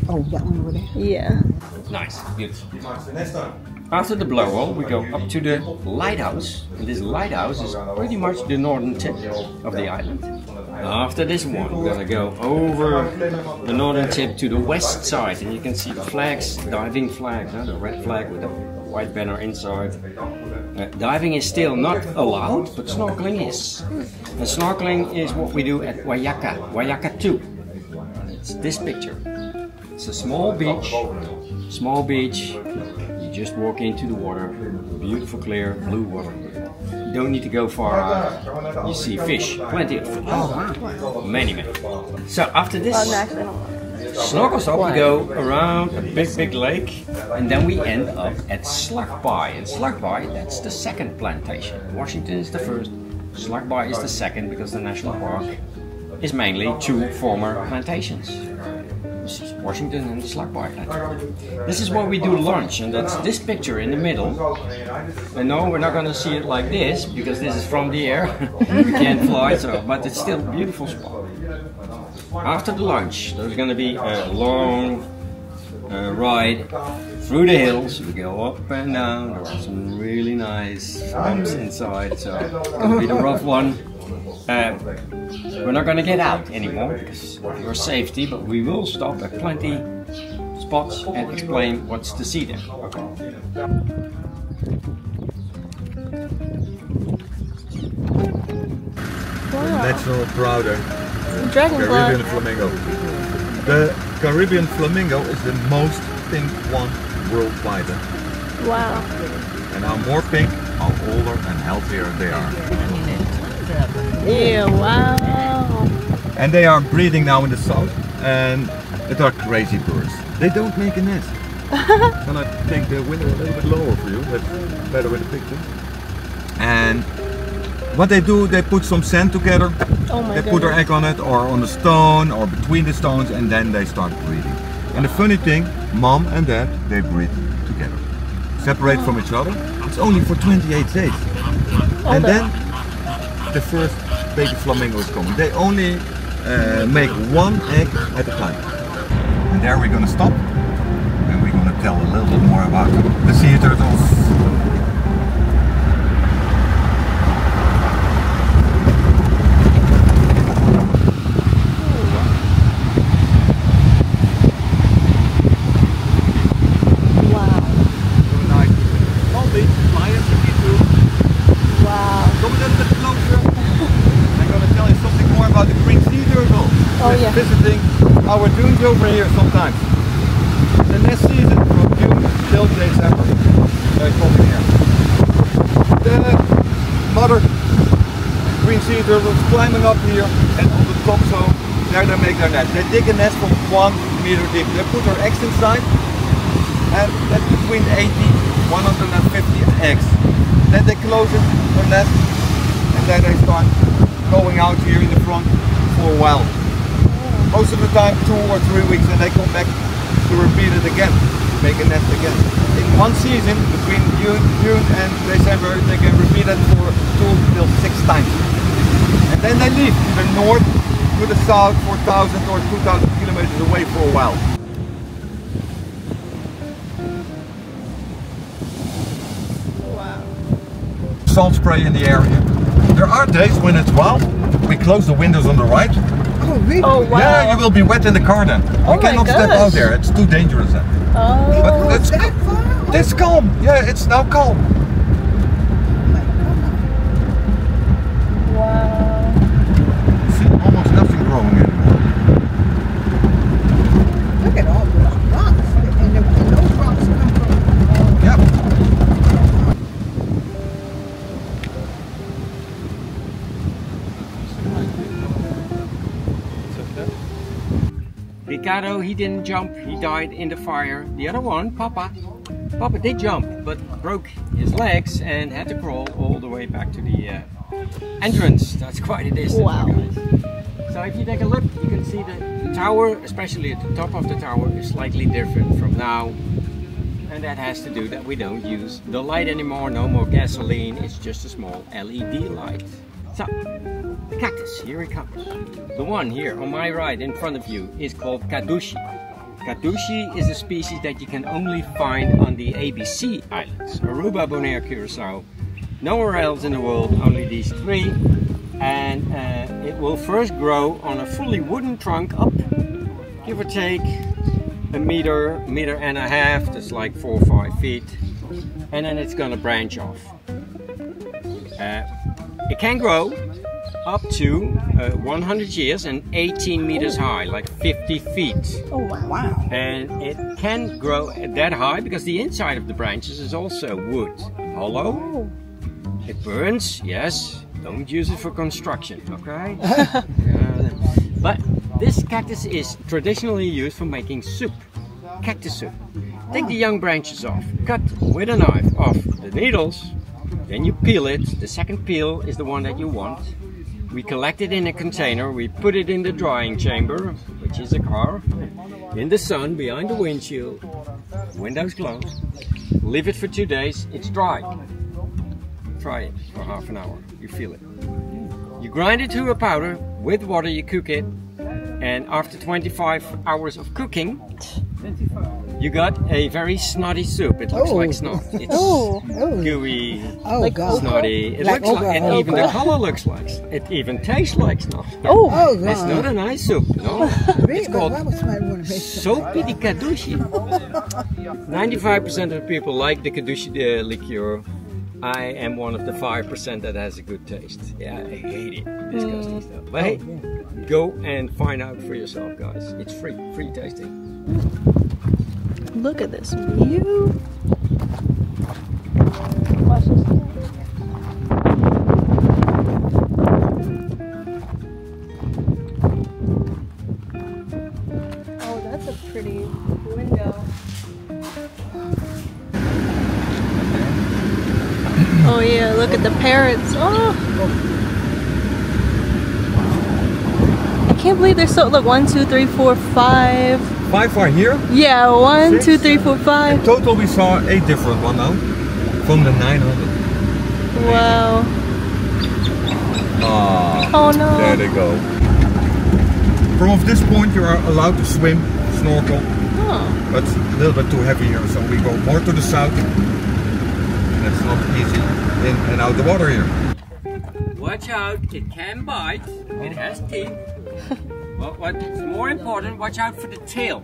Oh, that one over there. Yeah. Nice, beautiful. Next time. After the blowhole, we go up to the lighthouse. And this lighthouse is pretty much the northern tip of the island. After this one, we're gonna go over the northern tip to the west side, and you can see the flags, diving flags, huh? the red flag with the white banner inside. Uh, diving is still not allowed, but snorkeling is. And snorkeling is what we do at Wayaka, Wayaka 2. It's this picture. It's a small beach, small beach. You just walk into the water, beautiful clear blue water. don't need to go far out. You see fish, plenty of fish. Oh, Many, many. So after this Oh, no, actually, I don't want it. snorkel stop, we go around a big, big lake, and then we end up at Slagbaai. And Slagbaai, that's the second plantation. Washington is the first, Slagbaai is the second because the national park is mainly two former plantations. Washington and Slagbaai plantation. This is where we do lunch, and that's this picture in the middle. I know we're not gonna see it like this because this is from the air. we can't fly, so but it's still a beautiful spot. After the lunch, there's gonna be a long uh, ride through the hills. We go up and down. There are some really nice bumps inside, so it's gonna be the rough one. Uh, we're not gonna get out anymore because of your safety, but we will stop at plenty spots and explain what's to see there. Okay. National Prouder. Dragon Caribbean blood. flamingo. The Caribbean flamingo is the most pink one worldwide. Wow. And how more pink, how older and healthier they are. Yeah, wow. And they are breeding now in the south and it are crazy birds. They don't make a nest. Can I take the window a little bit lower for you? That's better with the picture. And what they do, they put some sand together Oh my they put their egg on it or on the stone or between the stones and then they start breeding. And the funny thing, mom and dad, they breed together. Separate from each other. It's only for 28 days. and then the first baby flamingo is coming. They only uh, make one egg at a time. And there we're gonna stop and we're gonna tell a little bit more about the sea turtles. Wow. Nice. Molly, lions, you too. Wow. Come a little bit closer. I'm going to tell you something more about the green sea turtle. Oh, That's yeah. Visiting our dunes over here sometimes. The nest season from June till December. They're coming here. The mother green sea turtles and on the top so there they make their nest. They dig a nest from one meter deep. They put their eggs inside and that's between 80 150 eggs. Then they close it, their nest, and then they start going out here in the front for a while. Most of the time two or three weeks and they come back to repeat it again, make a nest again. In one season, between June, June and December, they can repeat it for two till six times. And then they leave to the north, to the south, 4,000 or 2,000 kilometers away for a while. Wow. salt spray in the area. There are days when it's wild. We close the windows on the right. Oh, really? Oh wow. Yeah, you will be wet in the car then. Oh you my cannot step out there. It's too dangerous then. Oh. But it's, that far? it's calm. Yeah, it's now calm. Wow. See, almost nothing growing anymore. Look at all those rocks. And, the, and those rocks come from. Yep. Ricardo, he didn't jump, he died in the fire. The other one, Papa, Papa did jump, but broke his legs and had to crawl all the way back to the uh, entrance. That's quite a distance. Wow. guys. So if you take a look, you can see that the tower, especially at the top of the tower, is slightly different from now. And that has to do that we don't use the light anymore, no more gasoline, it's just a small LED light. The cactus, here it comes. The one here on my right in front of you is called Kadushi. Kadushi is a species that you can only find on the ABC Islands, Aruba, Bonaire, Curacao. Nowhere else in the world, only these three. And uh, it will first grow on a fully wooden trunk up, give or take a meter, meter and a half, that's like four or five feet. And then it's gonna branch off. Uh, it can grow up to uh, 100 years and 18 meters high, like 50 feet. Oh wow. Wow. And it can grow that high because the inside of the branches is also wood, hollow. It burns, yes. Don't use it for construction, okay? Uh, but this cactus is traditionally used for making soup, cactus soup. Take the young branches off, cut with a knife off the needles, then you peel it. The second peel is the one that you want. We collect it in a container, we put it in the drying chamber, which is a car, in the sun behind the windshield, windows closed. Leave it for two days, it's dry. Try it for half an hour, you feel it. You grind it to a powder, with water you cook it, and after 25 hours of cooking, you got a very snotty soup. It looks Oh. like snot. It's Oh, gooey, oh God. snotty. It Like looks like, okra, and even the color looks like, it even tastes like snot. Oh, Oh It's not God. a nice soup, no. It's called why would somebody want to make sopi di kadushi. 95% of the people like the kadushi uh, liqueur. I am one of the 5% that has a good taste. Yeah, I hate it. Mm. Disgusting oh, stuff. But hey, go and find out for yourself, guys. It's free, free tasting. look at this view. Parrots. Oh. I can't believe they're so look one, two, three, four, five. Five are here. Yeah, one, Six. two, three, four, In total we saw eight different ones now. From the 900. Wow. Ah, Oh no. there they go. From this point you are allowed to swim, snorkel, Oh. but a little bit too heavy here, so we go more to the south. And it's not easy in and out the water here. Watch out, it can bite. It has teeth. but what's more important, watch out for the tail.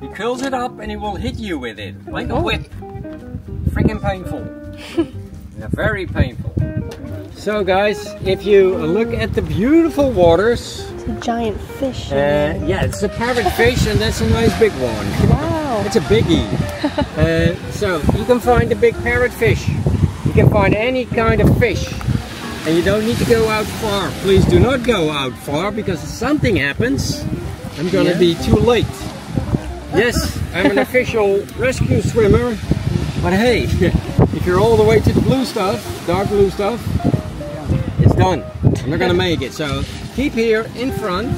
He curls it up and he will hit you with it, like a whip. Freaking painful. yeah, very painful. So guys, if you look at the beautiful waters, It's a giant fish. uh, yeah, it's a parrot fish and that's a nice big one. Wow. It's a biggie. uh, so you can find a big parrotfish. You can find any kind of fish. And you don't need to go out far. Please do not go out far because if something happens, I'm gonna be too late. Yes, I'm an official rescue swimmer. But hey, if you're all the way to the blue stuff, dark blue stuff, it's done. I'm not gonna make it. So keep here in front.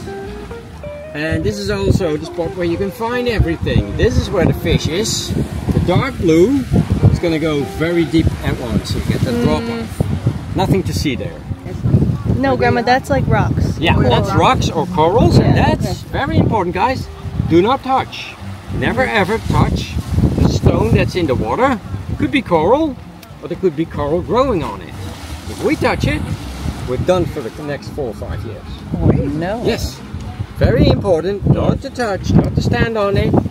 And this is also the spot where you can find everything. This is where the fish is. The dark blue is going to go very deep at once. You get the drop mm. off. Nothing to see there. No, Grandma, that's like rocks. Yeah, that's rocks or corals, and that's very important, guys. Do not touch. Never ever touch the stone that's in the water. Could be coral, or there could be coral growing on it. If we touch it, we're done for the next four or five years. No. Yes, very important. Not to touch, not to stand on it.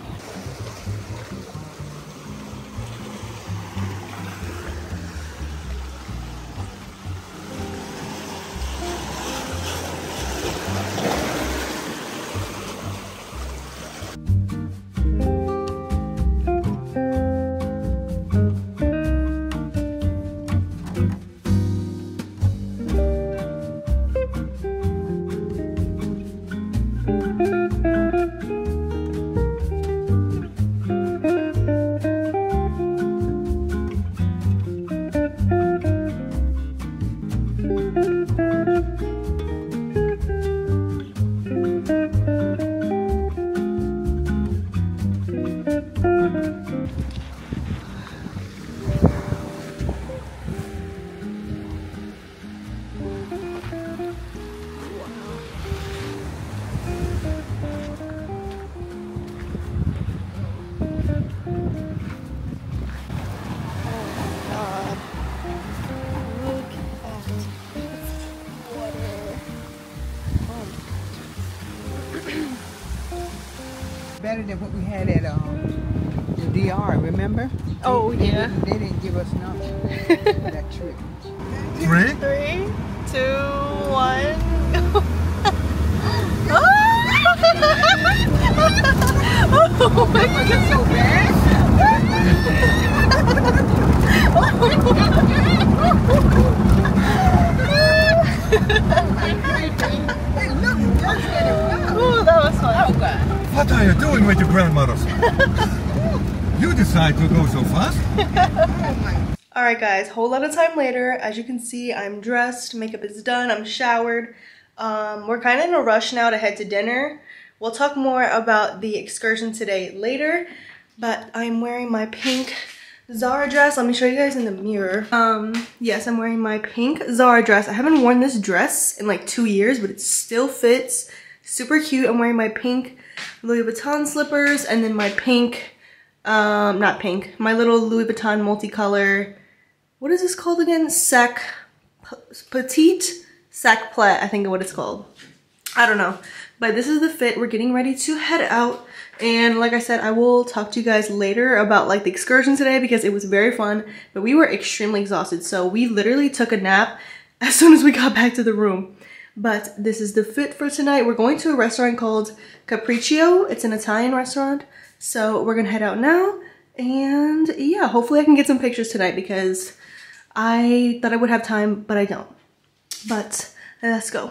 Oh, They yeah. didn't- They didn't give us time later. As you can see, I'm dressed, makeup is done, I'm showered. Um, we're kind of in a rush now to head to dinner. We'll talk more about the excursion today later, but I'm wearing my pink Zara dress. Let me show you guys in the mirror. Um, yes, I'm wearing my pink Zara dress. I haven't worn this dress in like two years, but it still fits. Super cute. I'm wearing my pink Louis Vuitton slippers and then my pink, um, not pink, my little Louis Vuitton multicolor what is this called again? Sac petite sac plat, I think what it's called. I don't know. But this is the fit. We're getting ready to head out. And like I said, I will talk to you guys later about like the excursion today because it was very fun. But we were extremely exhausted. So we literally took a nap as soon as we got back to the room. But this is the fit for tonight. We're going to a restaurant called Capriccio. It's an Italian restaurant. So we're going to head out now. And yeah, hopefully I can get some pictures tonight because I thought I would have time, but I don't. But uh, let's go.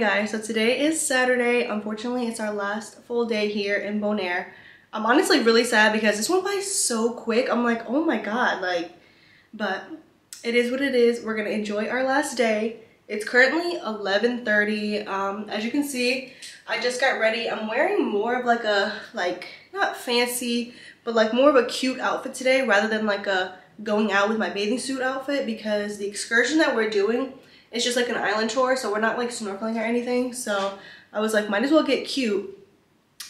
Guys. So today is Saturday. Unfortunately, it's our last full day here in Bonaire. I'm honestly really sad because this went by so quick. I'm like, oh my god, like, but it is what it is. We're gonna enjoy our last day. It's currently 11:30. Um, as you can see, I just got ready. I'm wearing more of like a like not fancy, but like more of a cute outfit today rather than like a going out with my bathing suit outfit because the excursion that we're doing it's just like an island tour, so we're not like snorkeling or anything. So I was like, might as well get cute.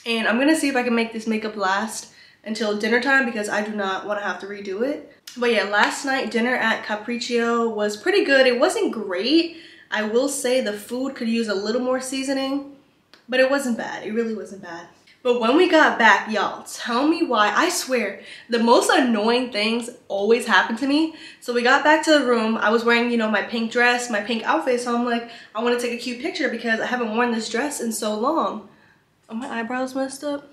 And I'm gonna see if I can make this makeup last until dinner time because I do not want to have to redo it. But yeah, last night dinner at Capriccio was pretty good. It wasn't great. I will say the food could use a little more seasoning, but it wasn't bad. It really wasn't bad. But when we got back, y'all, tell me why. I swear, the most annoying things always happen to me. So we got back to the room. I was wearing, you know, my pink dress, my pink outfit. So I'm like, I want to take a cute picture because I haven't worn this dress in so long. Are my eyebrows messed up?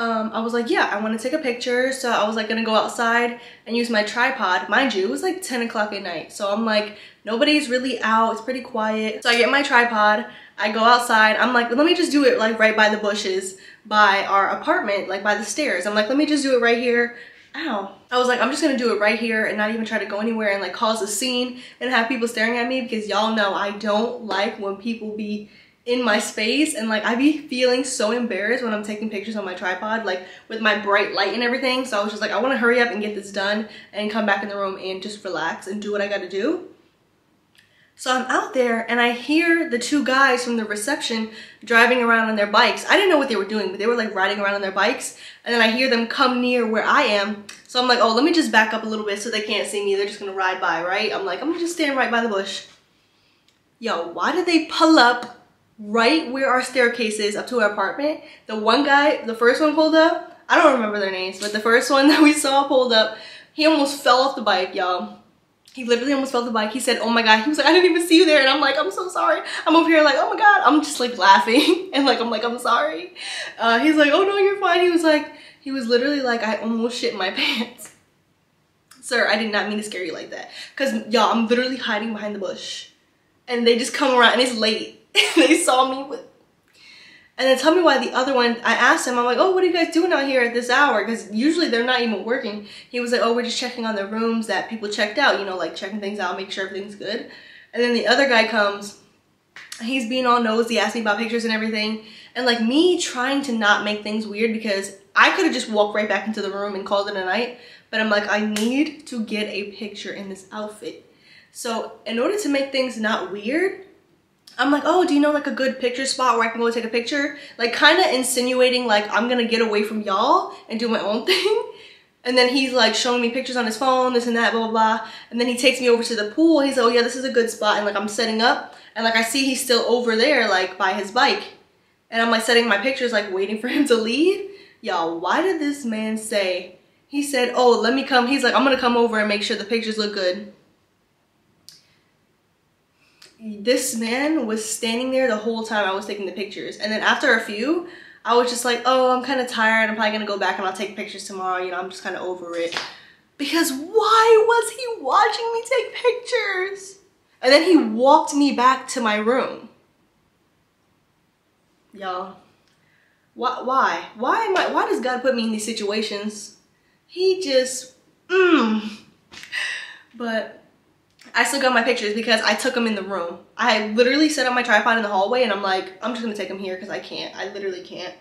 um, I was like, yeah, I want to take a picture. So I was like gonna go outside and use my tripod. Mind you, it was like 10 o'clock at night. So I'm like, nobody's really out. It's pretty quiet. So I get my tripod. I go outside. I'm like, let me just do it like right by the bushes by our apartment, like by the stairs. I'm like, let me just do it right here. Ow. I was like, I'm just gonna do it right here and not even try to go anywhere and like cause a scene and have people staring at me because y'all know I don't like when people be in my space and like I be feeling so embarrassed when I'm taking pictures on my tripod like with my bright light and everything so I was just like I want to hurry up and get this done and come back in the room and just relax and do what I got to do so I'm out there and I hear the two guys from the reception driving around on their bikes. I didn't know what they were doing, but they were like riding around on their bikes. And then I hear them come near where I am. So I'm like, oh, let me just back up a little bit so they can't see me. They're just gonna ride by, right? I'm like, I'm gonna just stand right by the bush. Yo, why did they pull up right where our staircase is up to our apartment? The one guy, the first one pulled up. I don't remember their names, but the first one that we saw pulled up, he almost fell off the bike, y'all he literally almost fell the bike. He said, oh my God. He was like, I didn't even see you there. And I'm like, I'm so sorry. I'm over here like, oh my God. I'm just like laughing. And like, I'm like, I'm sorry. Uh, he's like, oh no, you're fine. He was like, he was literally like, I almost shit my pants. Sir, I did not mean to scare you like that. Cause y'all, I'm literally hiding behind the bush. And they just come around and it's late. they saw me with and then tell me why the other one, I asked him, I'm like, oh, what are you guys doing out here at this hour? Because usually they're not even working. He was like, oh, we're just checking on the rooms that people checked out, you know, like checking things out, make sure everything's good. And then the other guy comes, he's being all nosy, asking about pictures and everything. And like me trying to not make things weird because I could have just walked right back into the room and called it a night. But I'm like, I need to get a picture in this outfit. So in order to make things not weird, I'm like, oh, do you know like a good picture spot where I can go take a picture? Like kind of insinuating like I'm gonna get away from y'all and do my own thing. And then he's like showing me pictures on his phone, this and that, blah, blah, blah. And then he takes me over to the pool. He's like, oh yeah, this is a good spot. And like I'm setting up and like I see he's still over there like by his bike. And I'm like setting my pictures like waiting for him to leave. Y'all, why did this man say, he said, oh, let me come. He's like, I'm gonna come over and make sure the pictures look good this man was standing there the whole time I was taking the pictures. And then after a few, I was just like, oh, I'm kind of tired. I'm probably going to go back and I'll take pictures tomorrow. You know, I'm just kind of over it. Because why was he watching me take pictures? And then he walked me back to my room. Y'all, why, why? Why am I, why does God put me in these situations? He just, mmm. But I still got my pictures because I took them in the room. I literally set up my tripod in the hallway and I'm like, I'm just gonna take them here because I can't. I literally can't.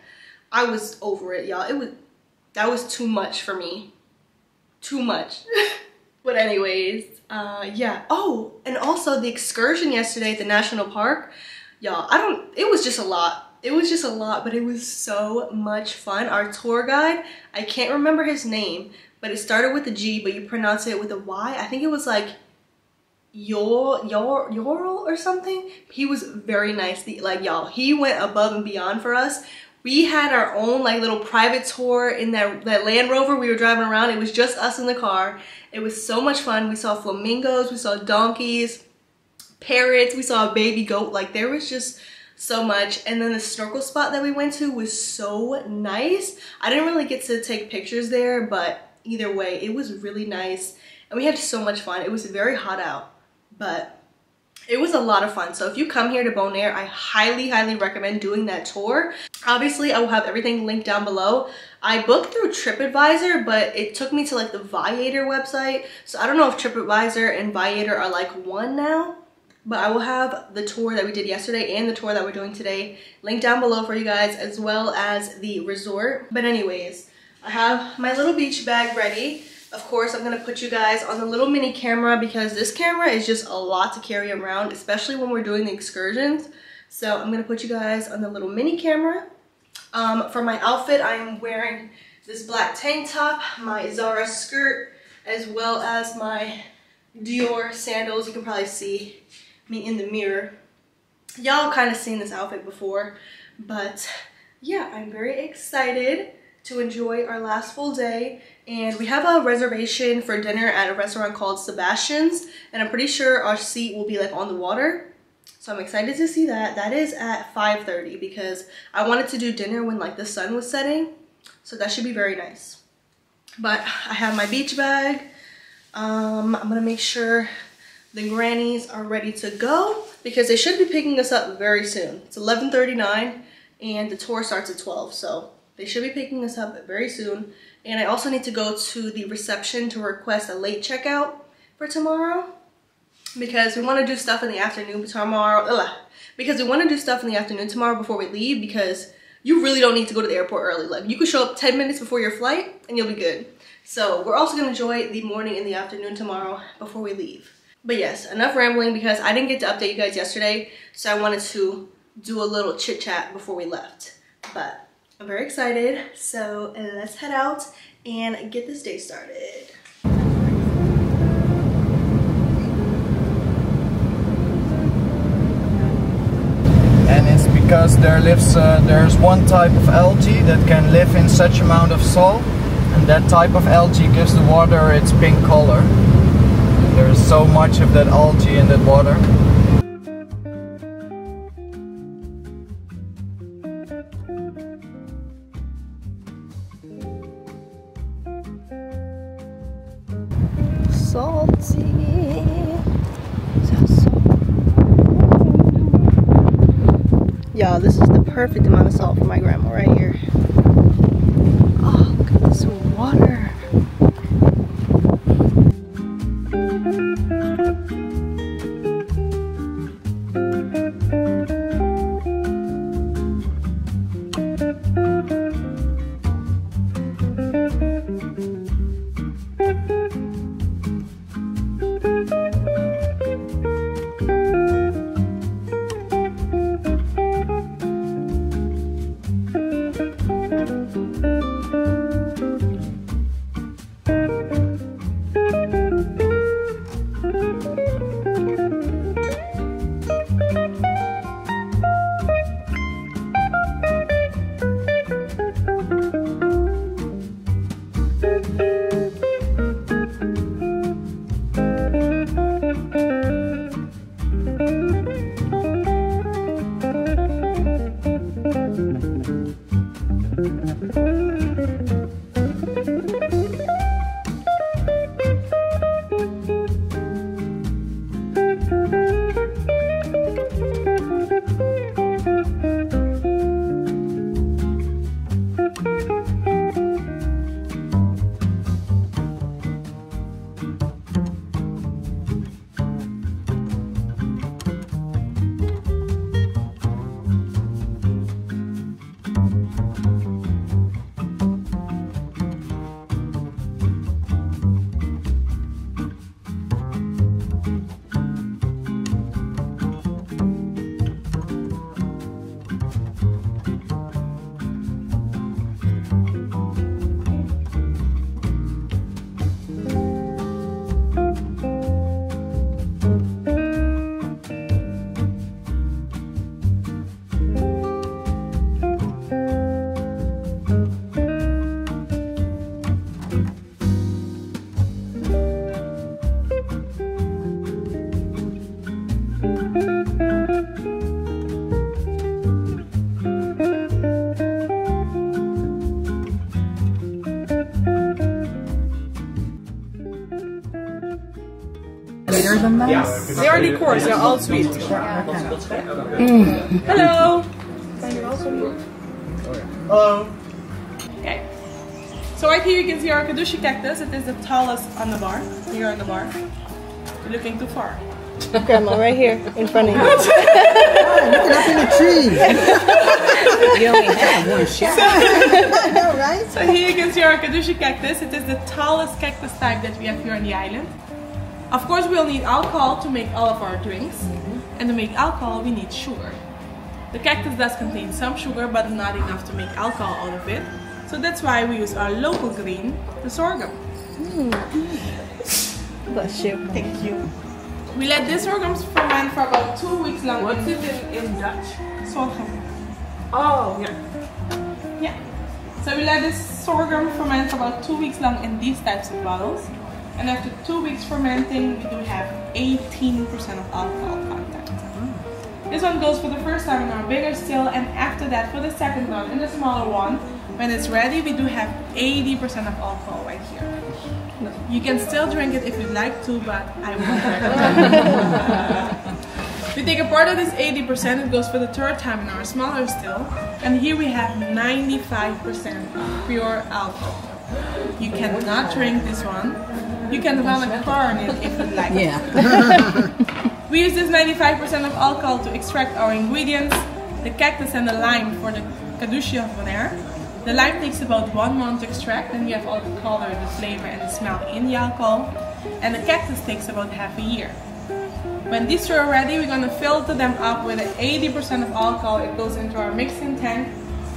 I was over it, y'all. It was, that was too much for me. Too much. but anyways, uh, yeah. Oh, and also the excursion yesterday at the national park. Y'all, I don't, it was just a lot. It was just a lot, but it was so much fun. Our tour guide, I can't remember his name, but it started with a G, but you pronounce it with a Y. I think it was like your your Yoral or something. He was very nice. Like y'all, he went above and beyond for us. We had our own like little private tour in that, that Land Rover we were driving around. It was just us in the car. It was so much fun. We saw flamingos, we saw donkeys, parrots, we saw a baby goat. Like there was just so much. And then the snorkel spot that we went to was so nice. I didn't really get to take pictures there, but either way, it was really nice. And we had so much fun. It was very hot out but it was a lot of fun. So if you come here to Bonaire, I highly, highly recommend doing that tour. Obviously, I will have everything linked down below. I booked through TripAdvisor, but it took me to like the Viator website. So I don't know if TripAdvisor and Viator are like one now, but I will have the tour that we did yesterday and the tour that we're doing today linked down below for you guys, as well as the resort. But anyways, I have my little beach bag ready. Of course, I'm gonna put you guys on the little mini camera because this camera is just a lot to carry around, especially when we're doing the excursions. So I'm gonna put you guys on the little mini camera. Um, for my outfit, I'm wearing this black tank top, my Zara skirt, as well as my Dior sandals. You can probably see me in the mirror. Y'all kind of seen this outfit before, but yeah, I'm very excited to enjoy our last full day and we have a reservation for dinner at a restaurant called Sebastian's and I'm pretty sure our seat will be like on the water so I'm excited to see that that is at 5:30 because I wanted to do dinner when like the sun was setting So that should be very nice. But I have my beach bag. Um, I'm gonna make sure the grannies are ready to go because they should be picking us up very soon. It's 11.39 and the tour starts at 12. So they should be picking us up very soon. And I also need to go to the reception to request a late checkout for tomorrow because we want to do stuff in the afternoon tomorrow. Ugh. Because we want to do stuff in the afternoon tomorrow before we leave because you really don't need to go to the airport early. Like you could show up 10 minutes before your flight and you'll be good. So we're also gonna enjoy the morning and the afternoon tomorrow before we leave. But yes, enough rambling because I didn't get to update you guys yesterday. So I wanted to do a little chit chat before we left. But I'm very excited. So let's head out and get this day started. and it's because there lives uh, there's one type of algae that can live in such amount of salt and that type of algae gives the water its pink color there's so much of that algae in that water Salty. Y'all, this is the perfect amount of salt for my grandma right here. Oh, look at this water. They are liqueurs, they're all sweet. Hello. Hello. Okay. So right here you can see our Kadushi cactus. It is the tallest on the bar. Here on the bar. You're looking too far. Grandma, right here in front of you. Looking up in the tree. You only have one shot. right? So here you can see our Kadushi cactus. It is the tallest cactus type that we have here on the island. Of course, we'll need alcohol to make all of our drinks. And to make alcohol, we need sugar. The cactus does contain some sugar, but not enough to make alcohol out of it. So that's why we use our local green, the sorghum. Mm. Bless you. Thank you. We let this sorghum ferment for about two weeks long. What's it in, in Dutch? Sorghum. Oh, yeah. Yeah. So we let this sorghum ferment for about two weeks long in these types of bottles. And after two weeks fermenting, we do have 18% of alcohol content. This one goes for the first time in our bigger still, and after that, for the second one in the smaller one, When it's ready, we do have 80% of alcohol right here. You can still drink it if you'd like to, but I won't we take a part of this 80%, it goes for the third time in our smaller still, and here we have 95% pure alcohol. You cannot drink this one. You can run a car on it if you'd like. Yeah. We use this 95% of alcohol to extract our ingredients, the cactus and the lime for the of Bonaire. The lime takes about one month to extract, and you have all the color, the flavor and the smell in the alcohol. And the cactus takes about half a year. When these two are ready, we're gonna filter them up with 80% of alcohol. It goes into our mixing tank.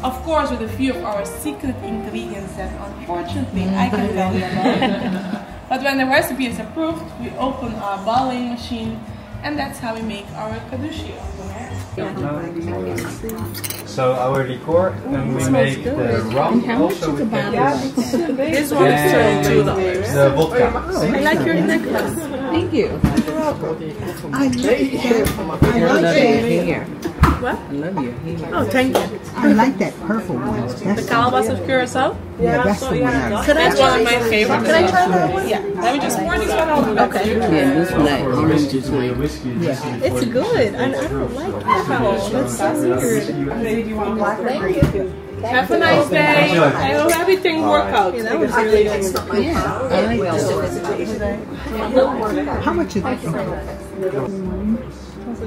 Of course, with a few of our secret ingredients that unfortunately I can tell you about. But when the recipe is approved, we open our bottling machine and that's how we make our kadushi of Bonaire. So our liqueur, and we make the rum also with cactus. This one is And two dollars. the vodka. Oh, I like your necklace. Thank you. I like that. I I like love your that. hair. What? I love your hair. Oh, thank you. I like that purple one. That's The calabash of curacao. yeah, that's the one. I like. That's one of my favorites. Can I try that one? Yeah. Let me just pour this one out. Okay. Yeah, this black orange is like It's good. I, I don't like alcohol. That's so weird. Have a nice day. I hope everything work out. Yeah, that was really nice. yeah. I like this. How much is that?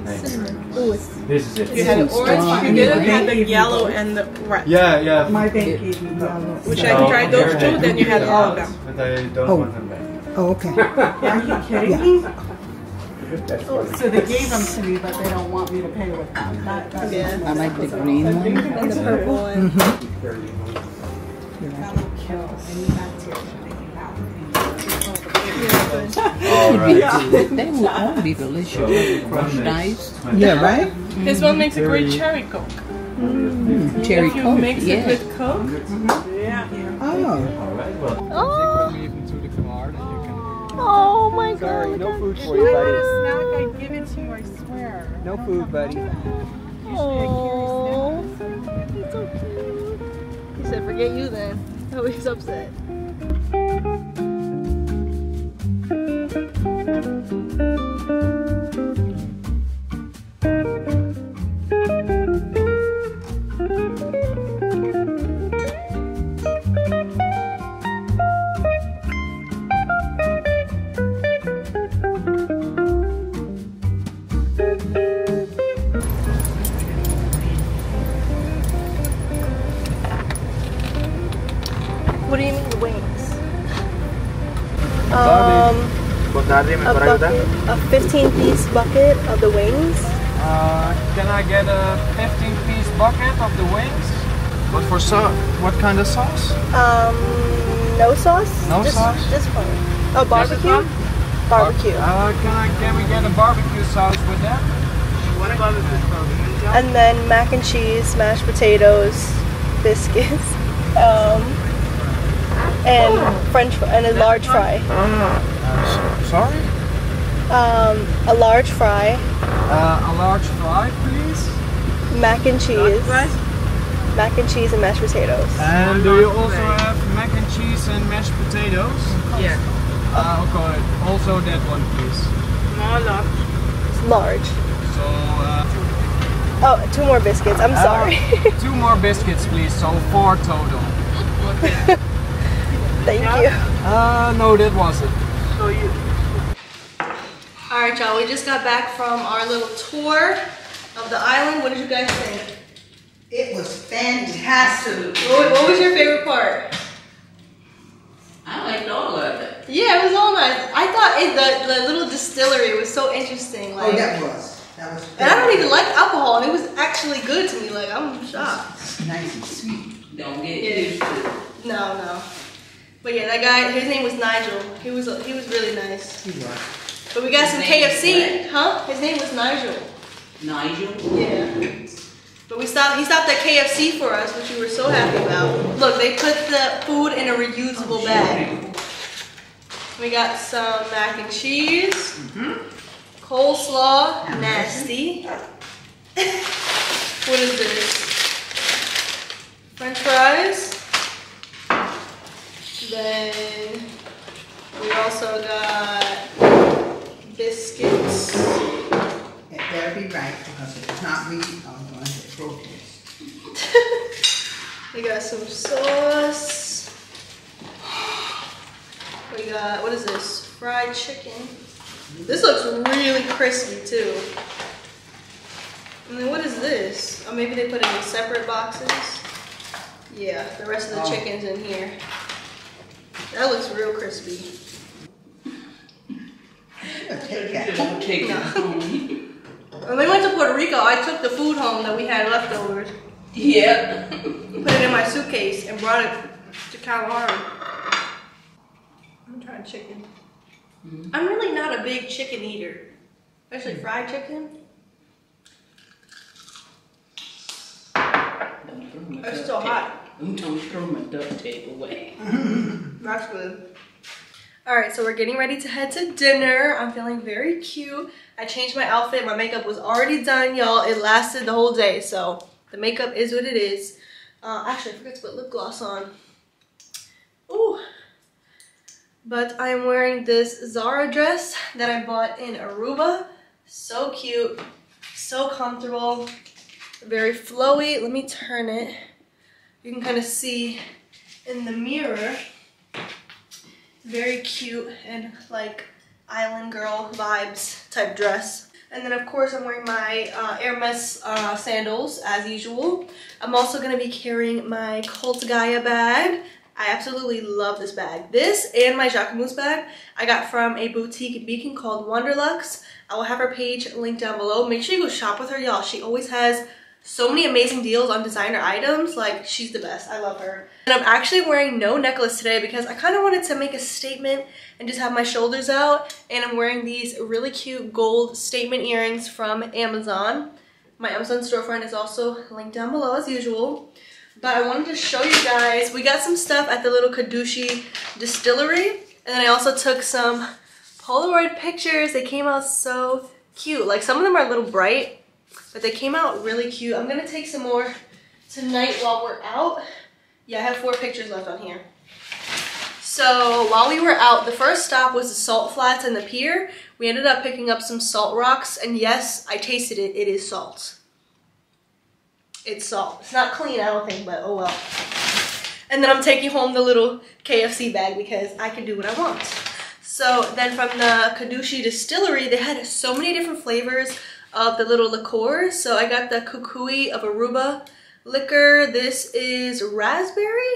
This is it. You had the orange, you didn't have the yellow and the red. Yeah, yeah. My bank gave me yellow. Which I tried those two, then you had all of them. But I don't Oh. want them back. Oh, okay. Are you kidding Yeah. me? Oh, so they gave them to me, but they don't want me to pay with them. That, that's Yeah. I like the green one. And the purple one. Mm-hmm. that will kill any bacteria Oh, that you have. Alright. They will all be delicious. Crushed ice, Yeah, right? This one makes a great cherry coke. cherry If you coke. mix it Yeah. with coke, mm-hmm. Oh. Oh. oh my god. No food for you I you, had buddy. a snack, I'd give it to you, I swear. No food, buddy. Oh. He's so cute. He said, forget you then. Oh, he's upset. What do you mean the wings? Um, bucket, a 15 piece bucket of the wings. Uh, can I get a 15 piece bucket of the wings? What for sauce? What kind of sauce? Um, no sauce? No just, sauce? Just plain. Oh, barbecue? one? Barbecue. Uh, can I can we get a barbecue sauce with that? And then mac and cheese, mashed potatoes, biscuits, um, and French fr- and a large fry. Sorry? Um, a large fry, Uh, a large fry, please. mac and cheese, mac and cheese and mashed potatoes. And do you also have mac and cheese and mashed potatoes? Yeah. Uh, okay. Also that one, please. Large. Large. So uh, Oh, two more biscuits. I'm sorry. two more biscuits, please. So four total. Thank you. Uh, no, that wasn't. All right, y'all. We just got back from our little tour of the island. What did you guys think? It was fantastic. What, what was your favorite part? I liked all of it. Yeah, it was all nice. I thought it, the, the little distillery was so interesting. Oh, Like, that was. That was. and I don't even like alcohol, and it was actually good to me. Like, I'm shocked. Nice and sweet. Don't get Yeah. used to it. No, no. But yeah, that guy, his name was Nigel. He was he was really nice. He was. But we got some His name KFC, huh? His name was Nigel. Nigel. Yeah. But we stopped. He stopped at KFC for us, which we were so happy about. Look, they put the food in a reusable bag. We got some mac and cheese, mhm. coleslaw, nasty. what is this? French fries, Then we also got biscuits. It better be right, because if it's not me, I'm going to protest. We got some sauce. We got, what is this? Fried chicken. This looks really crispy too. And then what is this? Oh, maybe they put it in separate boxes. Yeah, the rest of the Oh. chicken's in here. That looks real crispy. Take that. Don't take it. When we went to Puerto Rico, I took the food home that we had leftovers. Yeah. Put it in my suitcase and brought it to Kalahari. I'm trying chicken. Mm-hmm. I'm really not a big chicken eater, especially fried chicken. Don't throw my It's still tape. Hot. Don't throw my duct tape away. That's good. All right, so we're getting ready to head to dinner. I'm feeling very cute. I changed my outfit. My makeup was already done, y'all. It lasted the whole day, so the makeup is what it is. Uh, actually, I forgot to put lip gloss on. Ooh. But I'm wearing this Zara dress that I bought in Aruba. So cute, so comfortable, very flowy. Let me turn it. You can kind of see in the mirror very cute and like island girl vibes type dress. And then of course I'm wearing my uh, Hermes uh, sandals as usual. I'm also going to be carrying my Cult Gaia bag. I absolutely love this bag. This and my Jacquemus bag I got from a boutique in Beacon called Wanderlux. I will have her page linked down below. Make sure you go shop with her, y'all. She always has so many amazing deals on designer items. Like, she's the best. I love her. And I'm actually wearing no necklace today because I kind of wanted to make a statement and just have my shoulders out. And I'm wearing these really cute gold statement earrings from Amazon. My Amazon storefront is also linked down below as usual. But I wanted to show you guys, we got some stuff at the little Kadushi distillery. And then I also took some Polaroid pictures. They came out so cute. Like some of them are a little bright, but they came out really cute. I'm gonna take some more tonight while we're out. Yeah, I have four pictures left on here. So while we were out, the first stop was the salt flats and the pier. We ended up picking up some salt rocks, and yes, I tasted it. It is salt. It's salt. It's not clean, I don't think, but oh well. And then I'm taking home the little KFC bag because I can do what I want. So then from the Kadushi distillery, they had so many different flavors of the little liqueurs. So I got the Kukui of Aruba liquor. This is raspberry.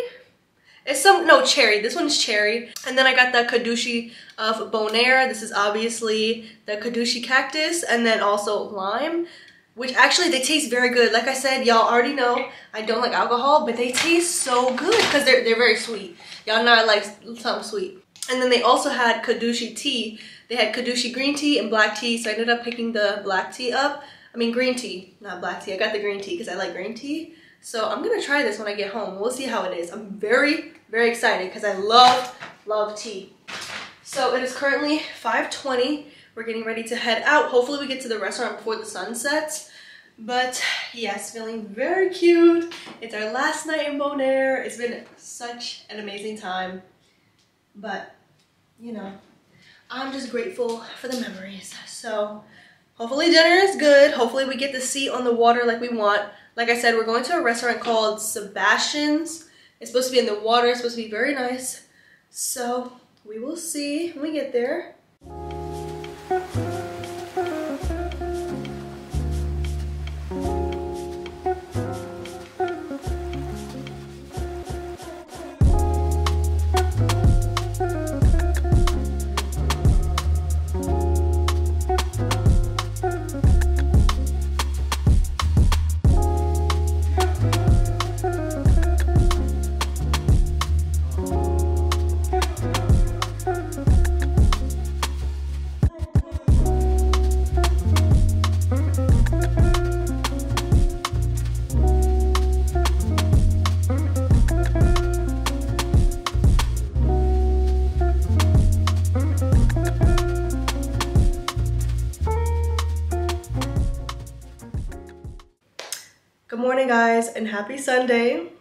It's some, no, cherry. This one's cherry. And then I got the Kadushi of Bonaire. This is obviously the Kadushi cactus. And then also lime, which actually they taste very good. Like I said, y'all already know I don't like alcohol, but they taste so good because they're, they're very sweet. Y'all know I like something sweet. And then they also had Kadushi tea. They had Kadushi green tea and black tea. So I ended up picking the black tea up. I mean green tea, not black tea. I got the green tea because I like green tea. So I'm gonna try this when I get home. We'll see how it is. I'm very, very excited because I love, love tea. So it is currently 5.20. We're getting ready to head out. Hopefully we get to the restaurant before the sun sets. But yes, feeling very cute. It's our last night in Bonaire. It's been such an amazing time. But, you know, I'm just grateful for the memories. So hopefully dinner is good. Hopefully we get to see on the water like we want. Like I said, we're going to a restaurant called Sebastian's. It's supposed to be in the water. It's supposed to be very nice. So we will see when we get there. And happy Sunday.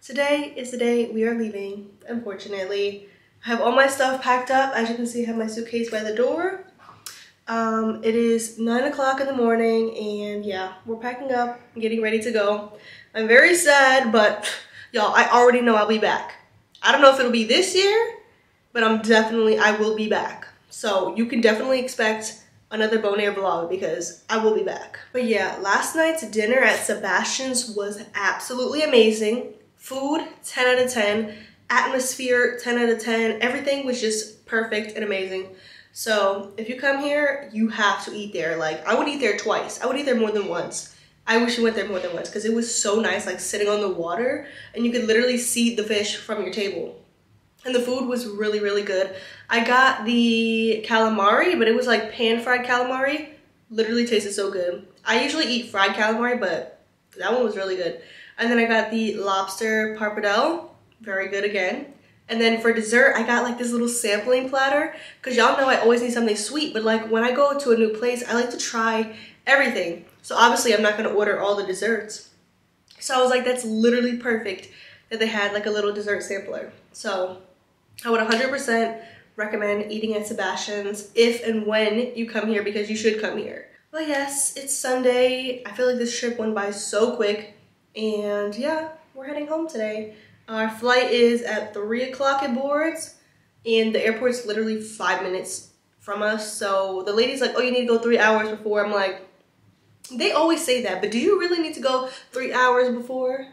today is the day we are leaving, unfortunately. I have all my stuff packed up. As you can see, I have my suitcase by the door. Um, it is 9 o'clock in the morning and yeah, we're packing up, getting ready to go. I'm very sad, but y'all, I already know I'll be back. I don't know if it'll be this year, but I'm definitely, I will be back. So you can definitely expect another Bonaire vlog because I will be back. But yeah, last night's dinner at Sebastian's was absolutely amazing. Food, 10 out of 10. Atmosphere, 10 out of 10. Everything was just perfect and amazing. So if you come here, you have to eat there. Like I would eat there twice. I would eat there more than once. I wish you went there more than once because it was so nice, like sitting on the water and you could literally see the fish from your table. And the food was really, really good. I got the calamari, but it was like pan fried calamari. Literally tasted so good. I usually eat fried calamari, but that one was really good. And then I got the lobster pappardelle, very good again. And then for dessert, I got like this little sampling platter because y'all know I always need something sweet, but like when I go to a new place, I like to try everything. So obviously I'm not gonna order all the desserts. So I was like, that's literally perfect that they had like a little dessert sampler. So I would 100% recommend eating at Sebastian's if and when you come here because you should come here. But yes, it's Sunday. I feel like this trip went by so quick. And yeah, we're heading home today. Our flight is at 3 o'clock it boards. And the airport's literally five minutes from us. So the lady's like, oh, you need to go three hours before. I'm like, they always say that, but do you really need to go three hours before?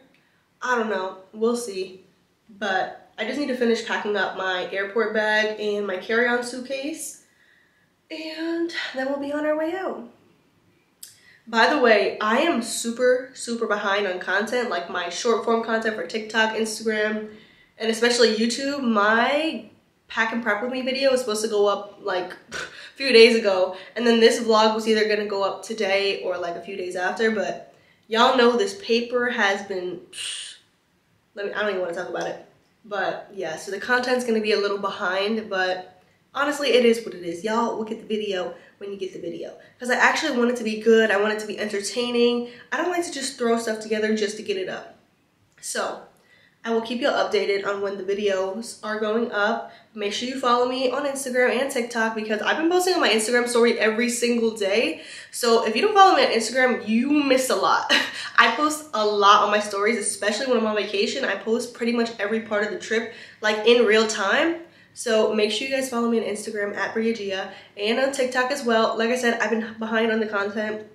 I don't know. We'll see. But I just need to finish packing up my airport bag and my carry-on suitcase. And then we'll be on our way out. By the way, I am super, super behind on content, like my short form content for TikTok, Instagram, and especially YouTube. My pack and prep with me video was supposed to go up like a few days ago. And then this vlog was either gonna go up today or like a few days after, but y'all know this paper has been, let me, I don't even wanna talk about it. But yeah, so the content's gonna be a little behind, but honestly, it is what it is. Y'all will get the video when you get the video. Because I actually want it to be good. I want it to be entertaining. I don't like to just throw stuff together just to get it up. So I will keep you updated on when the videos are going up. Make sure you follow me on Instagram and TikTok because I've been posting on my Instagram story every single day. So if you don't follow me on Instagram, you miss a lot. I post a lot on my stories, especially when I'm on vacation. I post pretty much every part of the trip, like in real time. So make sure you guys follow me on Instagram at BriaGiia and on TikTok as well. Like I said, I've been behind on the content,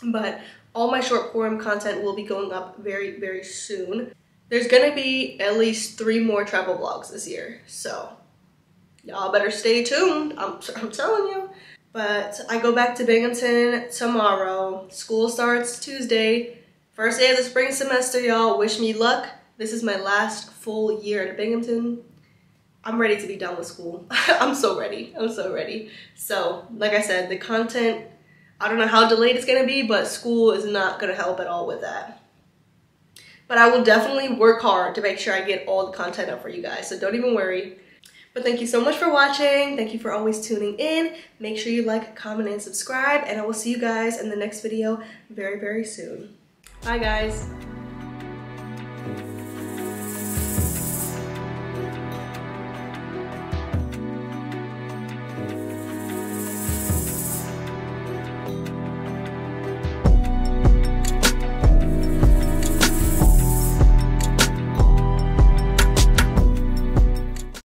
but all my short form content will be going up very, very soon. There's gonna be at least three more travel vlogs this year, so y'all better stay tuned. I'm, I'm telling you. But I go back to Binghamton tomorrow. School starts Tuesday. First day of the spring semester, y'all. Wish me luck. This is my last full year at Binghamton. I'm ready to be done with school. I'm so ready. I'm so ready. So, like I said, the content, I don't know how delayed it's gonna be, but school is not gonna help at all with that. But I will definitely work hard to make sure I get all the content up for you guys, so don't even worry. But thank you so much for watching. Thank you for always tuning in. Make sure you like, comment, and subscribe, and I will see you guys in the next video very, very soon. Bye, guys.